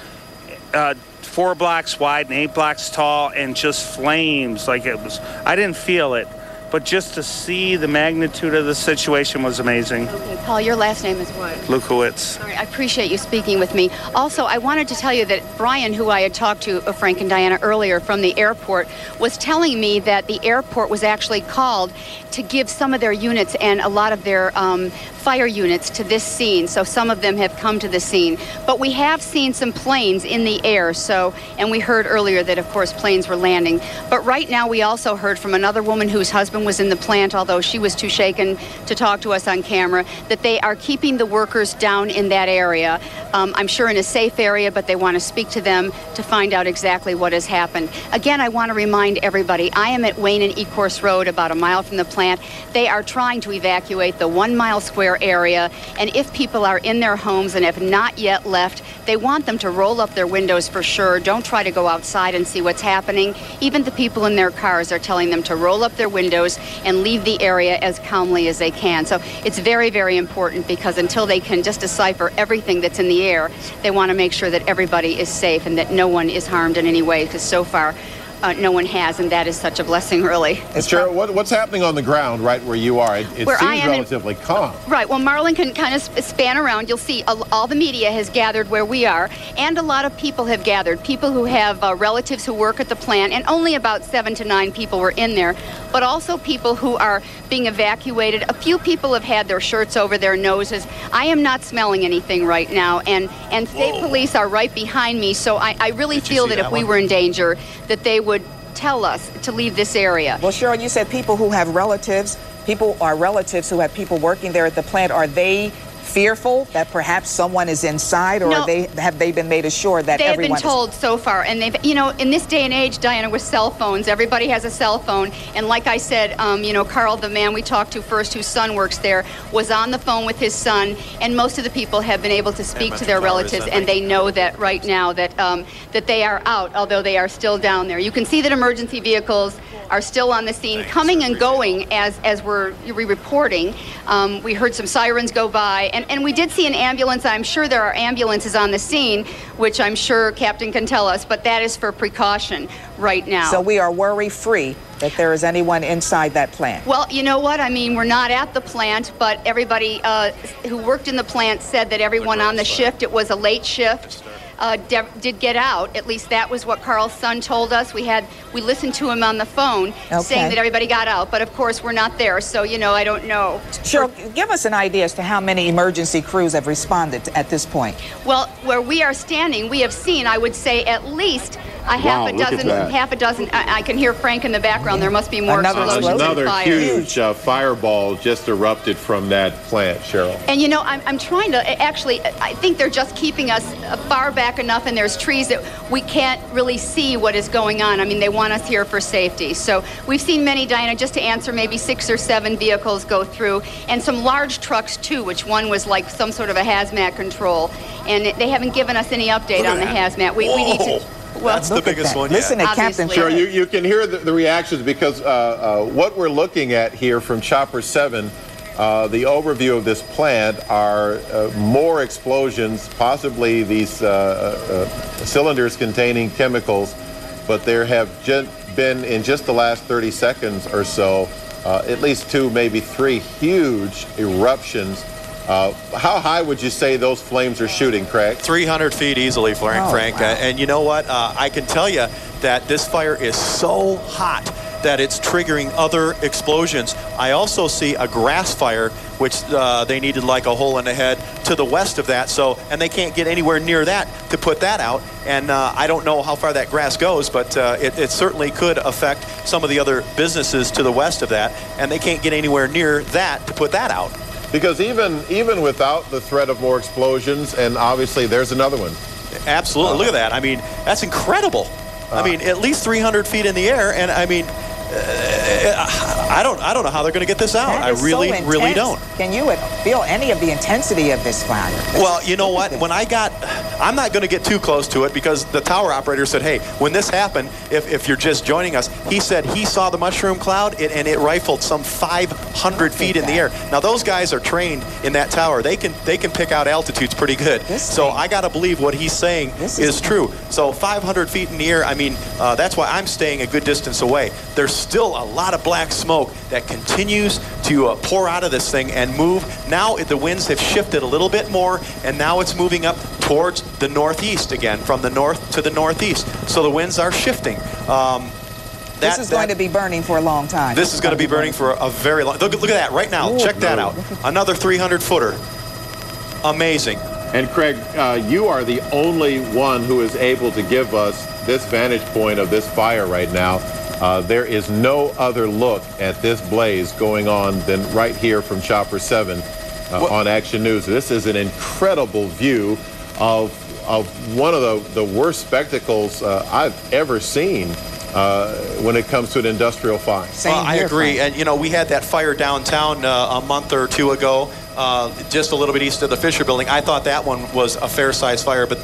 uh, four blocks wide and eight blocks tall, and just flames. Like it was, I didn't feel it, but just to see the magnitude of the situation was amazing. Okay, Paul, your last name is what? Lukowitz. All right, I appreciate you speaking with me. Also, I wanted to tell you that Brian, who I had talked to, uh, Frank and Diana, earlier from the airport, was telling me that the airport was actually called to give some of their units and a lot of their um, fire units to this scene. So some of them have come to the scene. But we have seen some planes in the air. So, and we heard earlier that, of course, planes were landing. But right now, we also heard from another woman whose husband was in the plant, although she was too shaken to talk to us on camera, that they are keeping the workers down in that area. Um, I'm sure in a safe area, but they want to speak to them to find out exactly what has happened. Again, I want to remind everybody I am at Wayne and Ecorse Road, about a mile from the plant. They are trying to evacuate the one mile square area, and if people are in their homes and have not yet left, they want them to roll up their windows for sure. Don't try to go outside and see what's happening. Even the people in their cars are telling them to roll up their windows and leave the area as calmly as they can. So it's very, very important because until they can just decipher everything that's in the air, they want to make sure that everybody is safe and that no one is harmed in any way because so far uh, no one has, and that is such a blessing, really. Cheryl, what, what's happening on the ground right where you are? It, it Where I seems am in- relatively calm. Right. Well, Marlin can kind of span around. You'll see all the media has gathered where we are, and a lot of people have gathered. People who have uh, relatives who work at the plant, and only about seven to nine people were in there, but also people who are being evacuated. A few people have had their shirts over their noses. I am not smelling anything right now, and and state police are right behind me. So I, I really feel see that if that we were in danger, that they would tell us to leave this area. Well, Cheryl, you said people who have relatives, people are relatives who have people working there at the plant. Are they fearful that perhaps someone is inside, or No. are they have they been made assured that they have been told so far, and they've, you know, in this day and age, Diana, with cell phones, everybody has a cell phone. And like I said, um, you know, Carl, the man we talked to first, whose son works there, was on the phone with his son, and most of the people have been able to speak to their Metro Tower is relatives, and they know that right now that um, that they are out, although they are still down there. You can see that emergency vehicles are still on the scene, coming and going as, as we're re-reporting. Um, we heard some sirens go by, and, and we did see an ambulance. I'm sure there are ambulances on the scene, which I'm sure Captain can tell us, but that is for precaution right now. So we are worry-free that there is anyone inside that plant? Well, you know what? I mean, we're not at the plant, but everybody uh, who worked in the plant said that everyone on the shift, it was a late shift uh, de- did get out. At least that was what Carl's son told us. We had we listened to him on the phone Okay. saying that everybody got out, but of course we're not there. So you know, I don't know. Cheryl, give us an idea as to how many emergency crews have responded at this point. Well, where we are standing, we have seen, I would say, at least a half Wow, a dozen, half a dozen. I, I can hear Frank in the background. There must be more Another explosions and Another fire. huge uh, fireball just erupted from that plant, Cheryl. And you know, I'm, I'm trying to actually, I think they're just keeping us uh, far back enough, and there's trees that we can't really see what is going on. I mean, they want us here for safety. So we've seen many, Diana, just to answer, maybe six or seven vehicles go through, and some large trucks too, which one was like some sort of a hazmat control. And they haven't given us any update on the hazmat. We, we need to. Well, That's the biggest one yet. Listen to Captain Obviously. Cheryl, you, you can hear the, the reactions because uh, uh, what we're looking at here from Chopper 7, uh, the overview of this plant are uh, more explosions, possibly these uh, uh, cylinders containing chemicals, but there have been, in just the last 30 seconds or so, uh, at least two, maybe three huge eruptions. Uh, how high would you say those flames are shooting, Craig? 300 feet easily, Frank. Oh, Frank. wow. Uh, and you know what? Uh, I can tell you that this fire is so hot that it's triggering other explosions. I also see a grass fire, which uh, they needed like a hole in the head to the west of that. So, and they can't get anywhere near that to put that out. And uh, I don't know how far that grass goes, but uh, it, it certainly could affect some of the other businesses to the west of that. And they can't get anywhere near that to put that out. Because even even without the threat of more explosions, and obviously there's another one. Absolutely. Look at that. I mean, that's incredible. I mean, at least 300 feet in the air, and I mean, uh, I don't, I don't know how they're going to get this out. I is so really, really don't. Can you feel any of the intensity of this fire? Well, you know what? When I got, I'm not going to get too close to it because the tower operator said, hey, when this happened, if, if you're just joining us, he said he saw the mushroom cloud and it rifled some 500 feet in the air. Now those guys are trained in that tower. They can they can pick out altitudes pretty good. so I got to believe what he's saying is, true. So 500 feet in the air. I mean, uh, that's why I'm staying a good distance away. There's still a lot of black smoke that continues to uh, pour out of this thing and move. Now the winds have shifted a little bit more, and now it's moving up towards the northeast again, from the north to the northeast. So the winds are shifting. Um, this that- is going to be burning for a long time. this is going to be burning for a very long. Look, look at that right now. Ooh. Check that out. Another 300 footer. Amazing. And Craig, uh, you are the only one who is able to give us this vantage point of this fire right now. Uh, there is no other look at this blaze going on than right here from Chopper 7 uh, on Action News. This is an incredible view of, of one of the, the worst spectacles uh, I've ever seen uh, when it comes to an industrial fire. Same Well, I agree. And, you know, we had that fire downtown uh, a month or two ago, uh, just a little bit east of the Fisher Building. I thought that one was a fair sized fire, but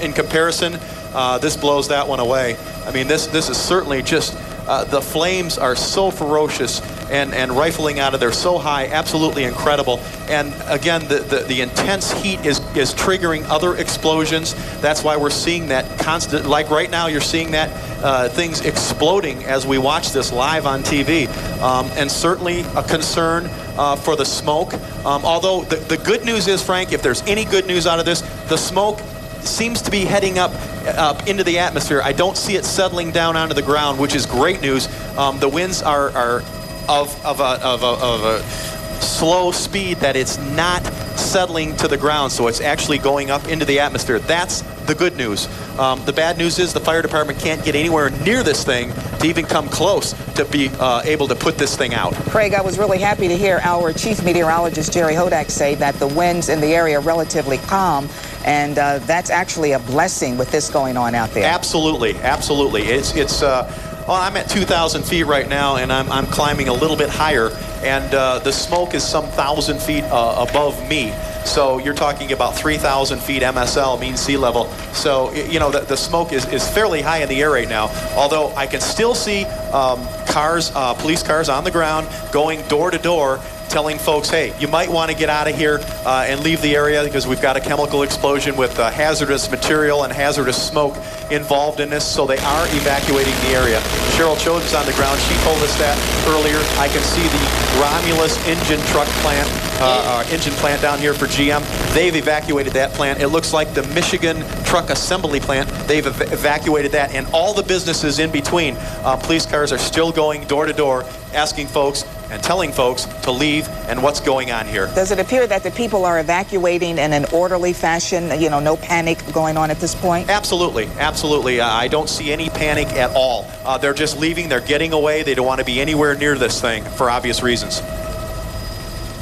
in comparison, uh, this blows that one away. I mean, this, this is certainly just. Uh, the flames are so ferocious and, and rifling out of there so high, absolutely incredible. And again, the, the, the intense heat is, is triggering other explosions. That's why we're seeing that constant, like right now, you're seeing that uh, things exploding as we watch this live on TV. Um, and certainly a concern uh, for the smoke. Um, although the, the good news is, Frank, if there's any good news out of this, the smoke seems to be heading up up into the atmosphere. I don't see it settling down onto the ground, which is great news. Um, the winds are, are of, of, a, of, a, of a slow speed that it's not settling to the ground, so it's actually going up into the atmosphere. That's the good news. Um, the bad news is the fire department can't get anywhere near this thing to even come close to be uh, able to put this thing out. Craig, I was really happy to hear our chief meteorologist, Jerry Hodak, say that the winds in the area are relatively calm, and uh, that's actually a blessing with this going on out there. Absolutely, absolutely. It's it's. Uh, well, I'm at 2,000 feet right now, and I'm, I'm climbing a little bit higher, and uh, the smoke is some thousand feet uh, above me. So you're talking about 3,000 feet MSL, mean sea level. So, you know, the, the smoke is, is fairly high in the air right now. Although I can still see um, cars, uh, police cars on the ground going door to door telling folks, hey, you might want to get out of here uh, and leave the area because we've got a chemical explosion with uh, hazardous material and hazardous smoke involved in this. So they are evacuating the area. Cheryl Chodun's on the ground. She told us that earlier. I can see the Romulus engine truck plant, uh, uh, engine plant down here for GM. They've evacuated that plant. It looks like the Michigan truck assembly plant. They've ev- evacuated that, and all the businesses in between. Uh, police cars are still going door to door, asking folks and telling folks to leave and what's going on here. Does it appear that the people are evacuating in an orderly fashion? You know, no panic going on at this point? Absolutely, absolutely. Uh, I don't see any panic at all. Uh, they're just leaving. They're getting away. They don't want to be anywhere near this thing for obvious reasons.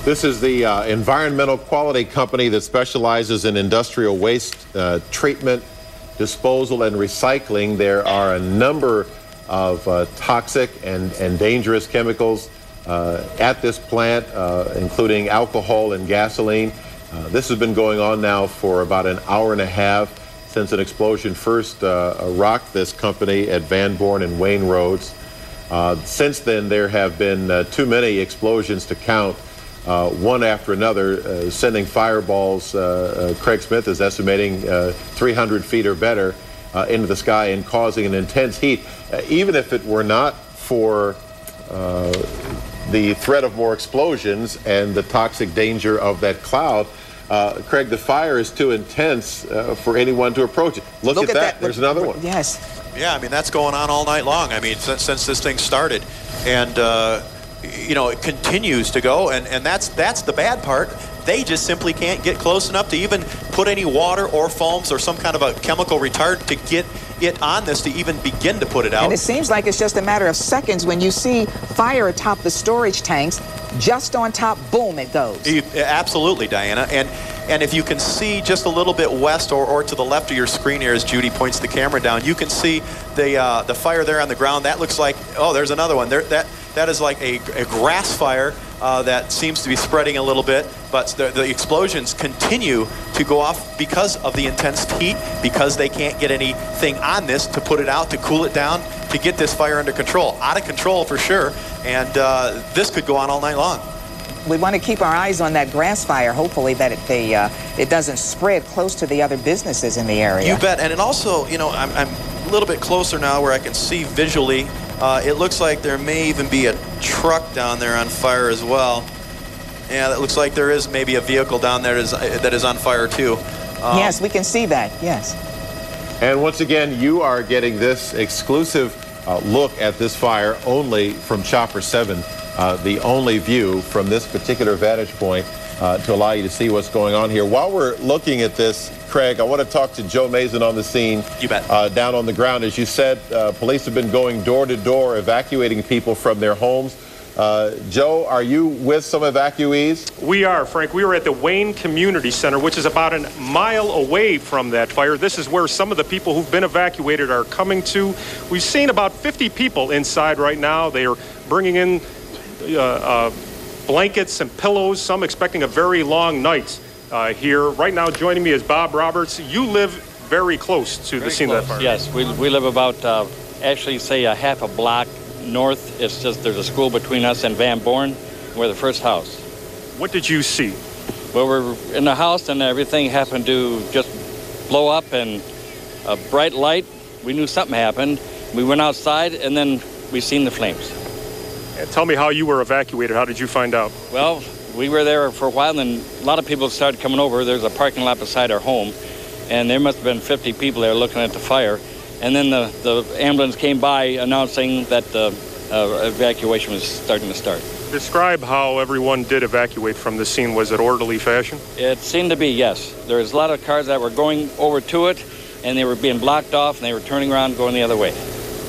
This is the uh, environmental quality company that specializes in industrial waste uh, treatment, disposal, and recycling. There are a number of uh, toxic and, and dangerous chemicals uh, at this plant, uh, including alcohol and gasoline. Uh, this has been going on now for about an hour and a half since an explosion first rocked this company at Van Born and Wayne Roads. Since then, there have been too many explosions to count, uh, one after another, uh, sending fireballs. Uh, uh, Craig Smith is estimating uh, 300 feet or better uh, into the sky and causing an intense heat. Uh, even if it were not for uh, the threat of more explosions and the toxic danger of that cloud, uh, Craig, the fire is too intense uh, for anyone to approach it. Look, at, that. There's another one. Yes. Yeah, I mean that's going on all night long. I mean since, since this thing started, and uh, you know it continues to go, and, and that's that's the bad part. They just simply can't get close enough to even put any water or foams or some kind of a chemical retardant to get it on this to even begin to put it out. And it seems like it's just a matter of seconds when you see fire atop the storage tanks. Just on top, boom, it goes. You- Absolutely, Diana. And and if you can see just a little bit west or, or to the left of your screen here as Judy points the camera down, you can see the uh, the fire there on the ground. That looks like oh, there's another one. There that that is like a, a grass fire uh, that seems to be spreading a little bit, but the, the explosions continue to go off because of the intense heat, because they can't get anything on this to put it out, to cool it down, to get this fire under control. Out of control for sure, and uh, this could go on all night long. We want to keep our eyes on that grass fire, hopefully that it, the, uh, it doesn't spread close to the other businesses in the area. You bet. And it also, you know, I'm, I'm a little bit closer now where I can see visually. Uh, it looks like there may even be a truck down there on fire as well. Yeah, that looks like there is maybe a vehicle down there that is, that is on fire too. Um, yes, we can see that. Yes. And once again, you are getting this exclusive uh, look at this fire only from Chopper 7, uh, the only view from this particular vantage point uh, to allow you to see what's going on here. While we're looking at this, Craig, I want to talk to Joe Mason on the scene. You bet. Uh, down on the ground. As you said, uh, police have been going door to door, evacuating people from their homes. Uh, Joe, are you with some evacuees? We are, Frank. We are at the Wayne Community Center, which is about a mile away from that fire. This is where some of the people who've been evacuated are coming to. We've seen about 50 people inside right now. They are bringing in uh, uh, blankets and pillows, some expecting a very long night uh, here. Right now, joining me is Bob Roberts. You live very close to the scene of that fire. Yes, we, we live about, uh, actually say a half a block north. It's just there's a school between us and Van Born. We're the first house. What did you see? Well, we're in the house and everything happened to just blow up and a bright light. We knew something happened. We went outside and then we seen the flames. Tell me how you were evacuated. How did you find out? Well, we were there for a while and a lot of people started coming over. There's a parking lot beside our home and there must have been 50 people there looking at the fire. And then the, the ambulance came by announcing that the uh, evacuation was starting to start. Describe how everyone did evacuate from the scene. Was it orderly fashion? It seemed to be, yes. There was a lot of cars that were going over to it, and they were being blocked off, and they were turning around going the other way.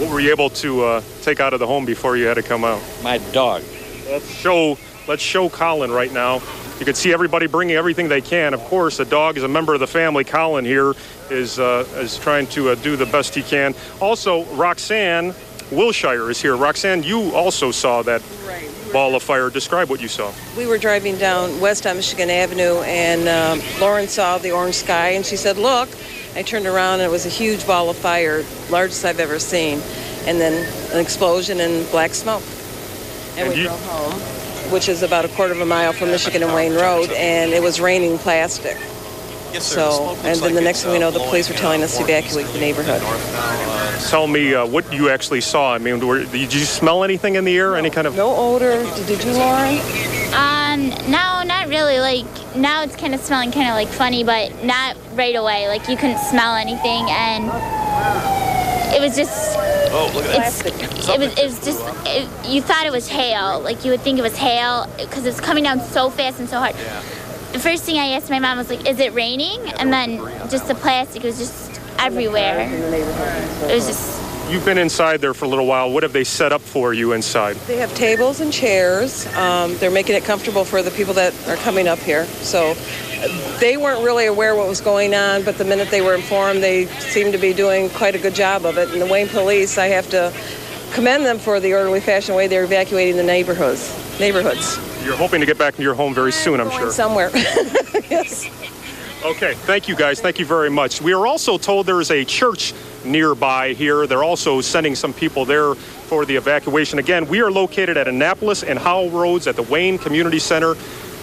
What were you able to uh, take out of the home before you had to come out? My dog. Let's show, let's show Colin right now. You can see everybody bringing everything they can. Of course, a dog is a member of the family. Colin here is uh, is trying to uh, do the best he can. Also, Roxanne Wilshire is here. Roxanne, you also saw that. Right. We ball of fire. Describe what you saw. We were driving down west on Michigan Avenue, and um, Lauren saw the orange sky, and she said, "Look." I turned around, and it was a huge ball of fire, largest I've ever seen, and then an explosion and black smoke. And, And we you- drove home, which is about a quarter of a mile from Michigan and Wayne Road, and it was raining plastic. Yes, sir. So, and then the next thing we know, the police were telling us to evacuate the neighborhood. Tell me uh, what you actually saw. I mean, were, did you smell anything in the air? Any kind of no odor? Did you, Lauren? Um, no, not really. Like now it's kind of smelling kind of like funny, but not right away. Like you couldn't smell anything, and it was just. Oh, look at It's, it was. It was just. It, you thought it was hail. Like you would think it was hail because it's coming down so fast and so hard. The first thing I asked my mom was like, "Is it raining?" And then just the plastic was just everywhere. It was just. You've been inside there for a little while. What have they set up for you inside? They have tables and chairs. Um, they're making it comfortable for the people that are coming up here. So they weren't really aware what was going on, but the minute they were informed, they seemed to be doing quite a good job of it. And the Wayne Police, I have to commend them for the orderly fashion way they're evacuating the neighborhoods. Neighborhoods. You're hoping to get back into your home very soon, I'm sure. Somewhere. yes. Okay, thank you guys. Thank you very much. We are also told there is a church nearby here. They're also sending some people there for the evacuation. Again, we are located at Annapolis and Howe Roads at the Wayne Community Center.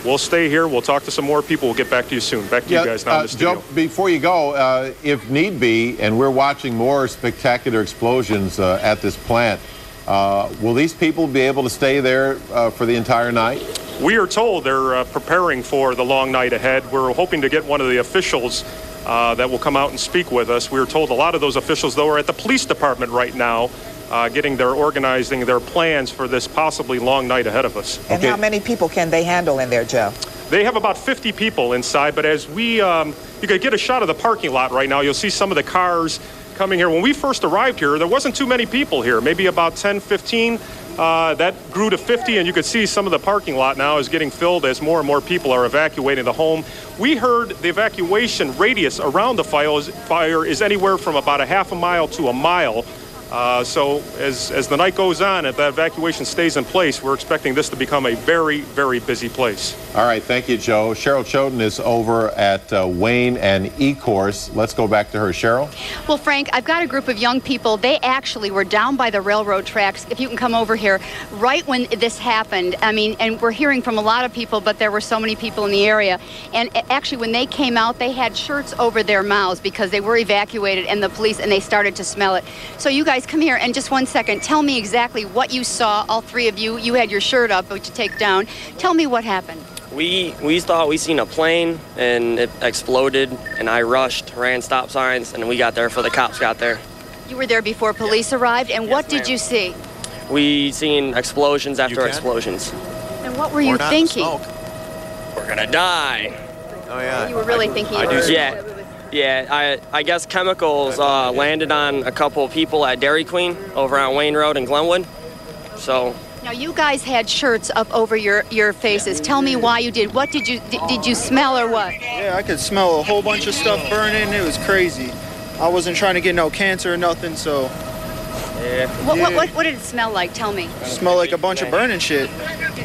We'll stay here. We'll talk to some more people. We'll get back to you soon. Back to you guys now uh. Joe, before you go, uh, if need be, and we're watching more spectacular explosions uh, at this plant, uh, will these people be able to stay there uh, for the entire night? We are told they're uh, preparing for the long night ahead. We're hoping to get one of the officials uh, that will come out and speak with us. We are told a lot of those officials, though, are at the police department right now, uh, getting their organizing their plans for this possibly long night ahead of us. And how many people can they handle in there, Joe? They have about 50 people inside, but as we, um, you could get a shot of the parking lot right now. You'll see some of the cars coming here. When we first arrived here, there wasn't too many people here, maybe about 10, 15. Uh, that grew to 50, and you could see some of the parking lot now is getting filled as more and more people are evacuating the home. We heard the evacuation radius around the fire is, fire is anywhere from about a half a mile to a mile. Uh, so as, as the night goes on, if that evacuation stays in place, we're expecting this to become a very, very busy place. All right, thank you, Joe. Cheryl Chodun is over at uh, Wayne and Ecorse. Let's go back to her. Cheryl? Well, Frank, I've got a group of young people. They actually were down by the railroad tracks. If you can come over here, right when this happened. I mean, and we're hearing from a lot of people, but there were so many people in the area. And actually, when they came out, they had shirts over their mouths because they were evacuated and the police, and they started to smell it. So you guys come here and just one second. Tell me exactly what you saw. All three of you. You had your shirt up, but you take down. Tell me what happened. We we thought we seen a plane and it exploded and I rushed, ran stop signs, and we got there before the cops got there. You were there before police arrived, and what did you see? We seen explosions after explosions. And what were you thinking? We're gonna die. Oh yeah. You were really thinking. you were- Yeah. Yeah, I, I guess chemicals uh, landed on a couple of people at Dairy Queen over on Wayne Road in Glenwood. So Now you guys had shirts up over your, your faces. Tell me why you did. What did you did, did you smell or what? Yeah, I could smell a whole bunch of stuff burning. It was crazy. I wasn't trying to get no cancer or nothing, so yeah. What, what, what, what did it smell like? Tell me. smell like a bunch of burning shit.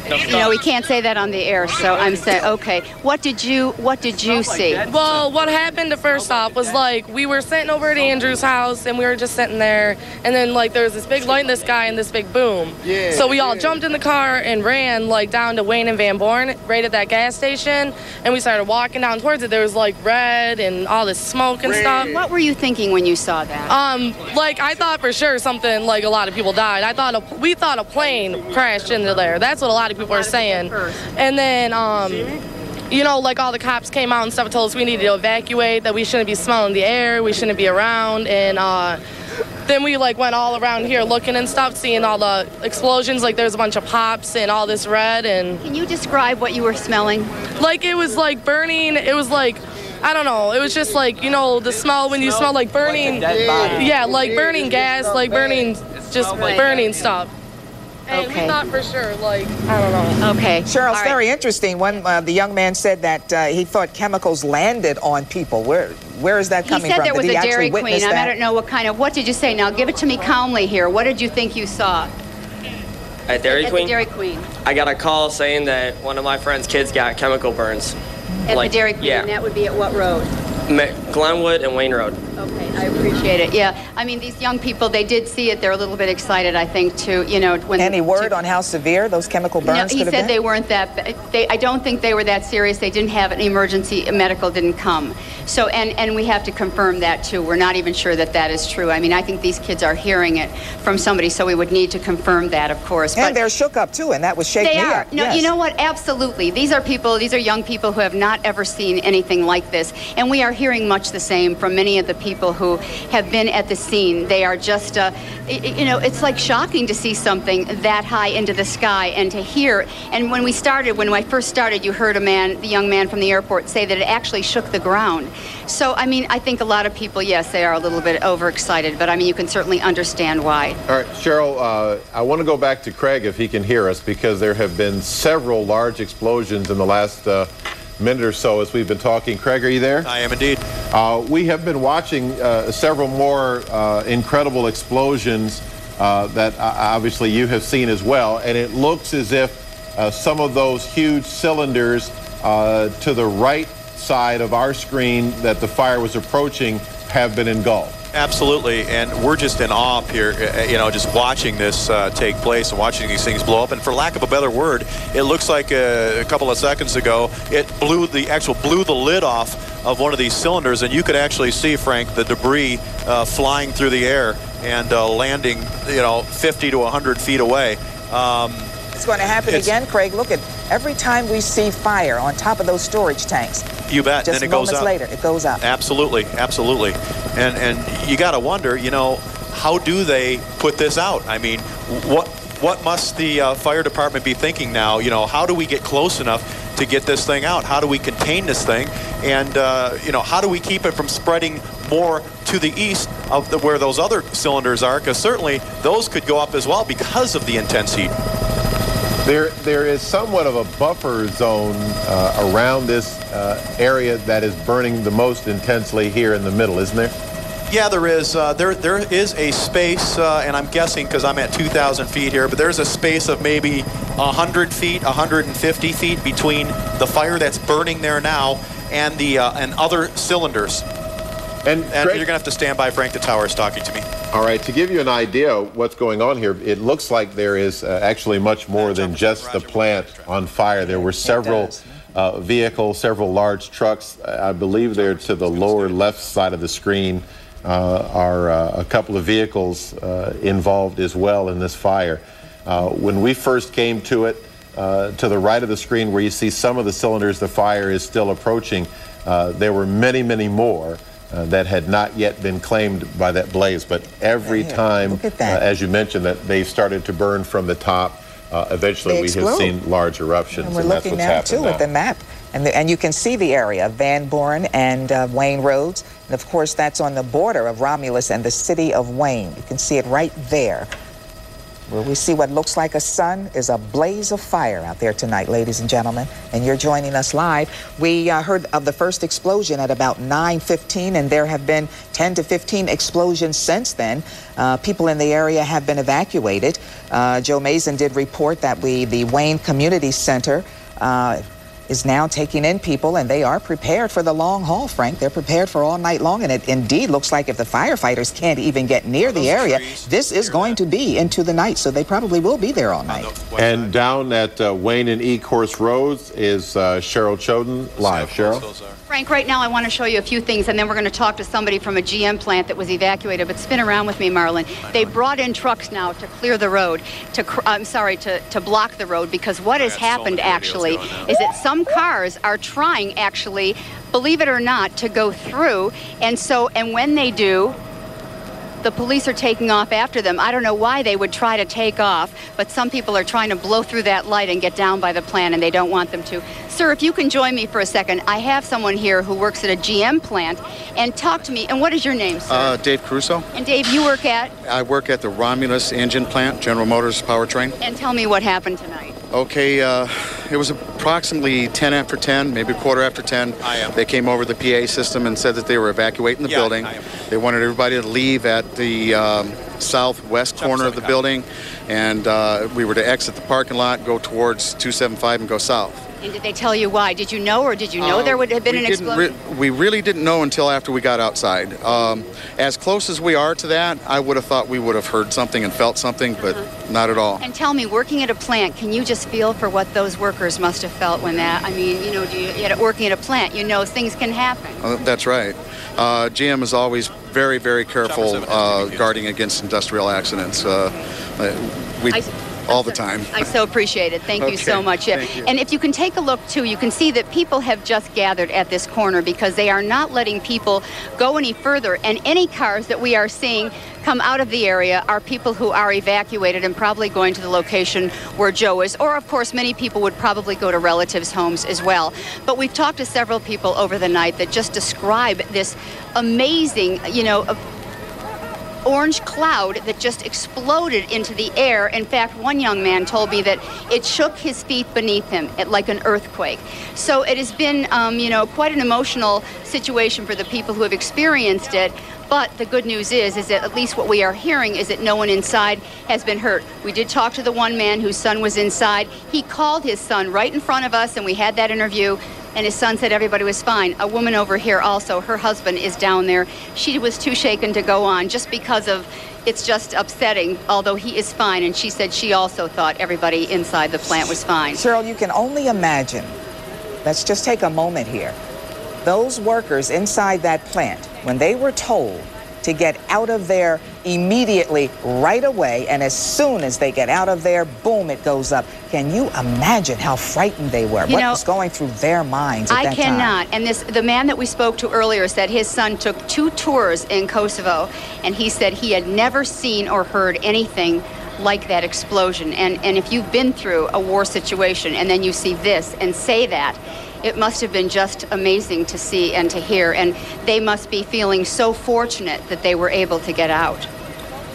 You know we can't say that on the air, so I'm saying okay. What did you What did you see? Well, what happened to first off was like we were sitting over at Andrew's house and we were just sitting there, and then like there was this big light in the sky and this big boom. Yeah, So we all jumped in the car and ran like down to Wayne and Van Born, right at that gas station, and we started walking down towards it. There was like red and all this smoke and stuff. What were you thinking when you saw that? Um, like I thought for sure something like a lot of people died. I thought a, we thought a plane crashed into there. That's what a lot of people are saying. And then um, you know, like all the cops came out and stuff and told us we needed to evacuate, that we shouldn't be smelling the air, we shouldn't be around, and uh, then we like went all around here looking and stuff, seeing all the explosions. Like there's a bunch of pops and all this red and. Can you describe what you were smelling? Like it was like burning. It was like. I don't know. It was just like you know the smell when you smell like burning. yeah, like burning gas, like burning, just burning stuff. And Okay. we thought for sure, like I don't know. Okay. Cheryl, it's very interesting. One, uh, the young man said that uh, he thought chemicals landed on people. Where, where is that coming from? He said from? there was a Dairy Queen. I, mean, I don't know what kind of. What did you say? Now give it to me calmly here. What did you think you saw? At Dairy At Queen? the Dairy Queen. I got a call saying that one of my friend's kids got chemical burns. At Like, the Dairy Queen, yeah. that would be at what road? Ma- Glenwood and Wayne Road. Okay, I appreciate it. Yeah, I mean, these young people, they did see it. They're a little bit excited, I think, to, you know, when... Any word on how severe those chemical burns No, could he have said been? they weren't that. They, I don't think they were that serious. They didn't have an emergency. Medical didn't come. So, and and we have to confirm that too. We're not even sure that that is true. I mean, I think these kids are hearing it from somebody, so we would need to confirm that, of course. and they're shook up too, and that was shake they are. up. No, yes. you know what? Absolutely. These are people, these are young people who have not ever seen anything like this. And we are hearing much the same from many of the people who have been at the scene. They are just, uh, you know, it's like shocking to see something that high into the sky and to hear. And when we started, when I first started, you heard a man, the young man from the airport, say that it actually shook the ground. So, I mean, I think a lot of people, yes, they are a little bit overexcited, but I mean, you can certainly understand why. All right, Cheryl, uh, I want to go back to Craig if he can hear us because there have been several large explosions in the last uh, minute or so as we've been talking. Craig, are you there? I am indeed. Uh, we have been watching uh, several more uh, incredible explosions uh, that uh, obviously you have seen as well, and it looks as if uh, some of those huge cylinders uh, to the right side of our screen that the fire was approaching have been engulfed. Absolutely, and we're just in awe here, uh, you know, just watching this uh, take place and watching these things blow up. And for lack of a better word, it looks like uh, a couple of seconds ago, it blew the actual blew the lid off of one of these cylinders, and you could actually see, Frank, the debris uh, flying through the air and uh, landing, you know, 50 to 100 feet away. Um, It's going to happen It's- again, Craig. Look at every time we see fire on top of those storage tanks. you bet. Just then it goes moments up. later, it goes up. Absolutely, absolutely. And and you got to wonder, you know, how do they put this out? I mean, what what must the uh, fire department be thinking now? You know, how do we get close enough to get this thing out? How do we contain this thing? And uh, you know, how do we keep it from spreading more to the east of the, where those other cylinders are? Because certainly those could go up as well because of the intense heat. There, there is somewhat of a buffer zone uh, around this uh, area that is burning the most intensely here in the middle, isn't there? Yeah, there is. Uh, there, there is a space, uh, and I'm guessing because I'm at 2,000 feet here, but there's a space of maybe 100 feet, 150 feet between the fire that's burning there now and the uh, and other cylinders. And, you're gonna have to stand by. Frank the Tower is talking to me. All right, to give you an idea what's going on here, it looks like there is uh, actually much more than just the plant on fire. There were several uh, vehicles, several large trucks. I believe they're to the lower left side of the screen uh, are uh, a couple of vehicles uh, involved as well in this fire. Uh, when we first came to it, uh, to the right of the screen where you see some of the cylinders the fire is still approaching, uh, there were many, many more uh, that had not yet been claimed by that blaze. But every here. time, Look at that. uh, as you mentioned, that they started to burn from the top, uh, eventually we have seen large eruptions, And we're that's looking what's now too at the map, and the, and you can see the area, Van Buren and uh, Wayne Roads, and of course that's on the border of Romulus and the city of Wayne. You can see it right there. Where we see what looks like a sun is a blaze of fire out there tonight, ladies and gentlemen. And you're joining us live. We uh, heard of the first explosion at about 9:15, and there have been 10 to 15 explosions since then. Uh, people in the area have been evacuated. Uh, Joe Mason did report that we, the Wayne Community Center. Is now taking in people and they are prepared for the long haul, Frank. They're prepared for all night long. And it indeed looks like if the firefighters can't even get near the area, this is going to be into the night. So they probably will be there all night. And down at uh, Wayne and E Course Roads is uh, Cheryl Chodun live. Cheryl? Frank, right now I want to show you a few things, and then we're going to talk to somebody from a GM plant that was evacuated. But spin around with me, Marlon. They brought in trucks now to clear the road. To cr- I'm sorry, to, to block the road because what has happened actually is that some cars are trying actually, believe it or not, to go through, and so and when they do, the police are taking off after them. I don't know why they would try to take off, but some people are trying to blow through that light and get down by the plant, and they don't want them to. Sir, if you can join me for a second, I have someone here who works at a GM plant, and talk to me. And what is your name, sir? Uh, Dave Crusoe. and Dave, you work at, I work at the Romulus Engine Plant, General Motors Powertrain. and tell me what happened tonight. Okay, uh, it was approximately 10 after 10, maybe a quarter after 10. I am. They came over the PA system and said that they were evacuating the Yeah, building. I am. They wanted everybody to leave at the um, southwest corner of the building, and uh, we were to exit the parking lot, go towards 275, and go south. And did they tell you why? Did you know, or did you know Uh, there would have been an explosion? re- we really didn't know until after we got outside. Um, as close as we are to that, I would have thought we would have heard something and felt something, but Uh-huh. not at all. And tell me, working at a plant, can you just feel for what those workers must have felt when that? I mean, you know, do you, yet working at a plant, you know, things can happen. Uh, that's right. Uh, GM is always very, very careful uh, guarding against industrial accidents. Uh, uh, we I- all the time. I so appreciate it. Thank you so much. Yeah. you. And if you can take a look too, you can see that people have just gathered at this corner because they are not letting people go any further. And any cars that we are seeing come out of the area are people who are evacuated and probably going to the location where Joe is. Or, of course, many people would probably go to relatives' homes as well. But we've talked to several people over the night that just describe this amazing, you know, orange cloud that just exploded into the air. In fact, one young man told me that it shook his feet beneath him it, like an earthquake. So it has been, um, you know, quite an emotional situation for the people who have experienced it. But the good news is, is that at least what we are hearing is that no one inside has been hurt. We did talk to the one man whose son was inside. He called his son right in front of us, and we had that interview and his son said everybody was fine. A woman over here also, her husband is down there. She was too shaken to go on just because of it's just upsetting, although he is fine. And she said she also thought everybody inside the plant was fine. Cheryl, you can only imagine. Let's just take a moment here. Those workers inside that plant, when they were told to get out of there immediately, right away, and as soon as they get out of there, boom, it goes up. Can you imagine how frightened they were? You what know, was going through their minds at I that time? cannot. And this, the man that we spoke to earlier said his son took two tours in Kosovo, and he said he had never seen or heard anything like that explosion. And and if you've been through a war situation and then you see this and say that, it must have been just amazing to see and to hear. And they must be feeling so fortunate that they were able to get out.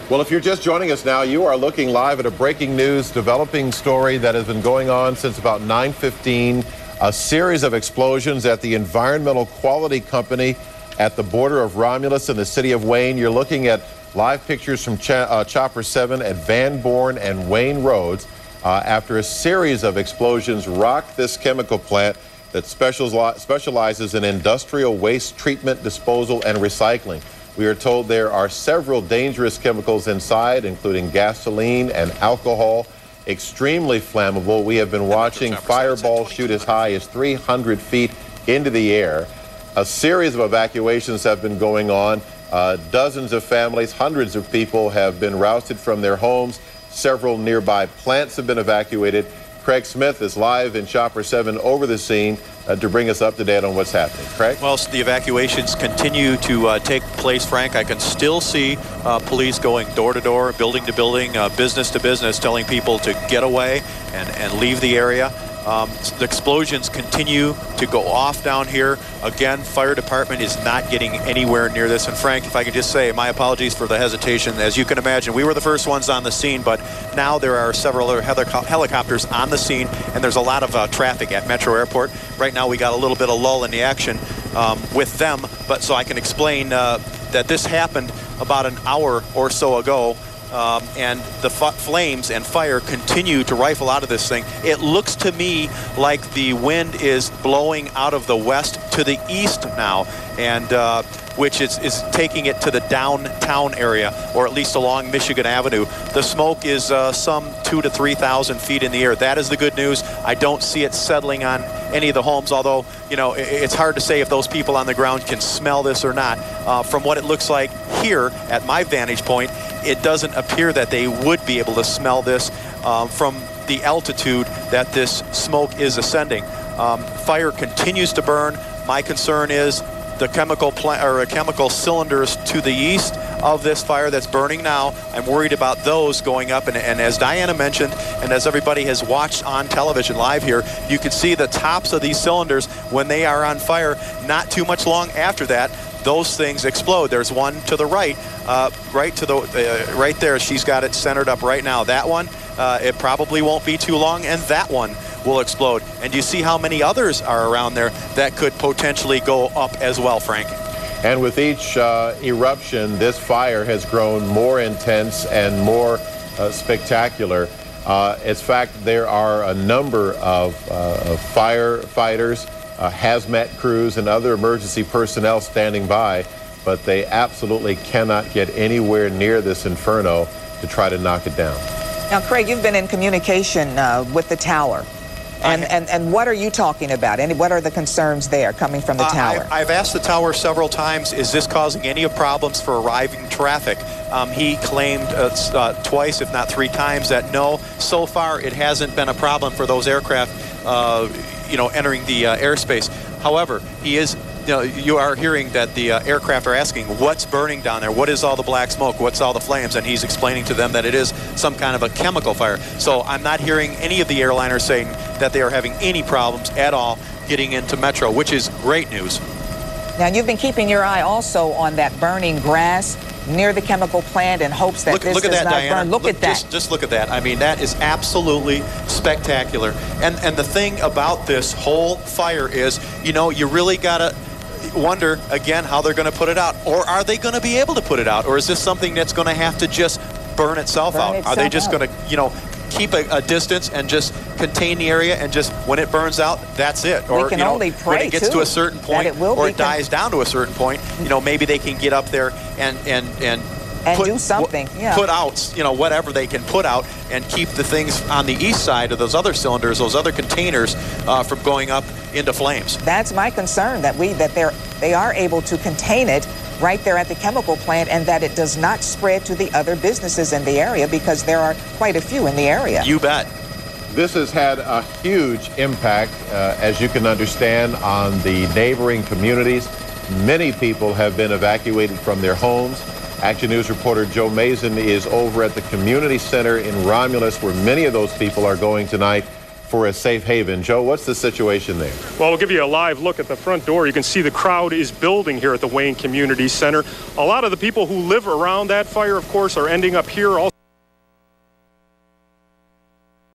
Well, if you're just joining us now, you are looking live at a breaking news developing story that has been going on since about 9:15. A series of explosions at the Environmental Quality Company at the border of Romulus and the city of Wayne. You're looking at live pictures from Cha- uh, Chopper 7 at Van Born and Wayne Roads uh, after a series of explosions rocked this chemical plant that specializes in industrial waste treatment, disposal, and recycling. We are told there are several dangerous chemicals inside, including gasoline and alcohol, extremely flammable. We have been watching fireballs shoot as high as 300 feet into the air. A series of evacuations have been going on. Uh, dozens of families, hundreds of people have been rousted from their homes. Several nearby plants have been evacuated. Craig Smith is live in Chopper 7 over the scene uh, to bring us up to date on what's happening. Craig? Well, the evacuations continue to uh, take place, Frank. I can still see uh, police going door to door, building to building, uh, business to business, telling people to get away and, and leave the area. Um, the explosions continue to go off down here. Again, fire department is not getting anywhere near this. And Frank, if I could just say, my apologies for the hesitation. As you can imagine, we were the first ones on the scene, but now there are several other helico- helicopters on the scene, and there's a lot of uh, traffic at Metro Airport. Right now, we got a little bit of lull in the action um, with them, but so I can explain uh, that this happened about an hour or so ago. Um, and the flames and fire continue to rifle out of this thing. It looks to me like the wind is blowing out of the west to the east now, and uh, which is, is taking it to the downtown area, or at least along Michigan Avenue. The smoke is uh, some two to three thousand feet in the air. That is the good news. I don't see it settling on any of the homes, although you know it's hard to say if those people on the ground can smell this or not. Uh, from what it looks like here at my vantage point, it doesn't appear that they would be able to smell this um, from the altitude that this smoke is ascending. Um, fire continues to burn. My concern is the chemical plant or uh, chemical cylinders to the east of this fire that's burning now. I'm worried about those going up. And, and as Diana mentioned, and as everybody has watched on television live here, you can see the tops of these cylinders when they are on fire. Not too much long after that, those things explode. There's one to the right, uh, right to the uh, right there. She's got it centered up right now. That one, uh, it probably won't be too long, and that one will explode. And you see how many others are around there that could potentially go up as well, Frank. And with each uh, eruption, this fire has grown more intense and more uh, spectacular. Uh, in fact, there are a number of, uh, of firefighters, uh, hazmat crews, and other emergency personnel standing by, but they absolutely cannot get anywhere near this inferno to try to knock it down. Now, Craig, you've been in communication uh, with the tower. And, and, and what are you talking about? And what are the concerns there coming from the Uh, tower? I, I've asked the tower several times, is this causing any problems for arriving traffic? Um, he claimed uh, uh, twice, if not three times, that no, so far it hasn't been a problem for those aircraft, uh, you know, entering the uh, airspace. However, he is. You, know, you are hearing that the uh, aircraft are asking, what's burning down there? What is all the black smoke? What's all the flames? And he's explaining to them that it is some kind of a chemical fire. So I'm not hearing any of the airliners saying that they are having any problems at all getting into Metro, which is great news. Now, you've been keeping your eye also on that burning grass near the chemical plant in hopes that Look, this look at does that, not Diana. burn. Look, at that. Just, just look at that. I mean, that is absolutely spectacular. And and the thing about this whole fire is, you know, you really gotta wonder again how they're going to put it out, or are they going to be able to put it out, or is this something that's going to have to just burn itself Burn out? are they just going to, you know? Keep a, a distance and just contain the area, and just when it burns out, that's it. Or can you know, only when it gets to a certain point, it will or it dies down to a certain point, you know, maybe they can get up there and and and And put, do something, yeah. Put out, you know, whatever they can put out and keep the things on the east side of those other cylinders, those other containers, uh, from going up into flames. That's my concern that we that they're they are able to contain it right there at the chemical plant and that it does not spread to the other businesses in the area because there are quite a few in the area. You bet. This has had a huge impact, uh, as you can understand, on the neighboring communities. Many people have been evacuated from their homes. Action News reporter Joe Mason is over at the community center in Romulus, where many of those people are going tonight for a safe haven. Joe, what's the situation there? Well, we'll give you a live look at the front door. You can see the crowd is building here at the Wayne Community Center. A lot of the people who live around that fire, of course, are ending up here also.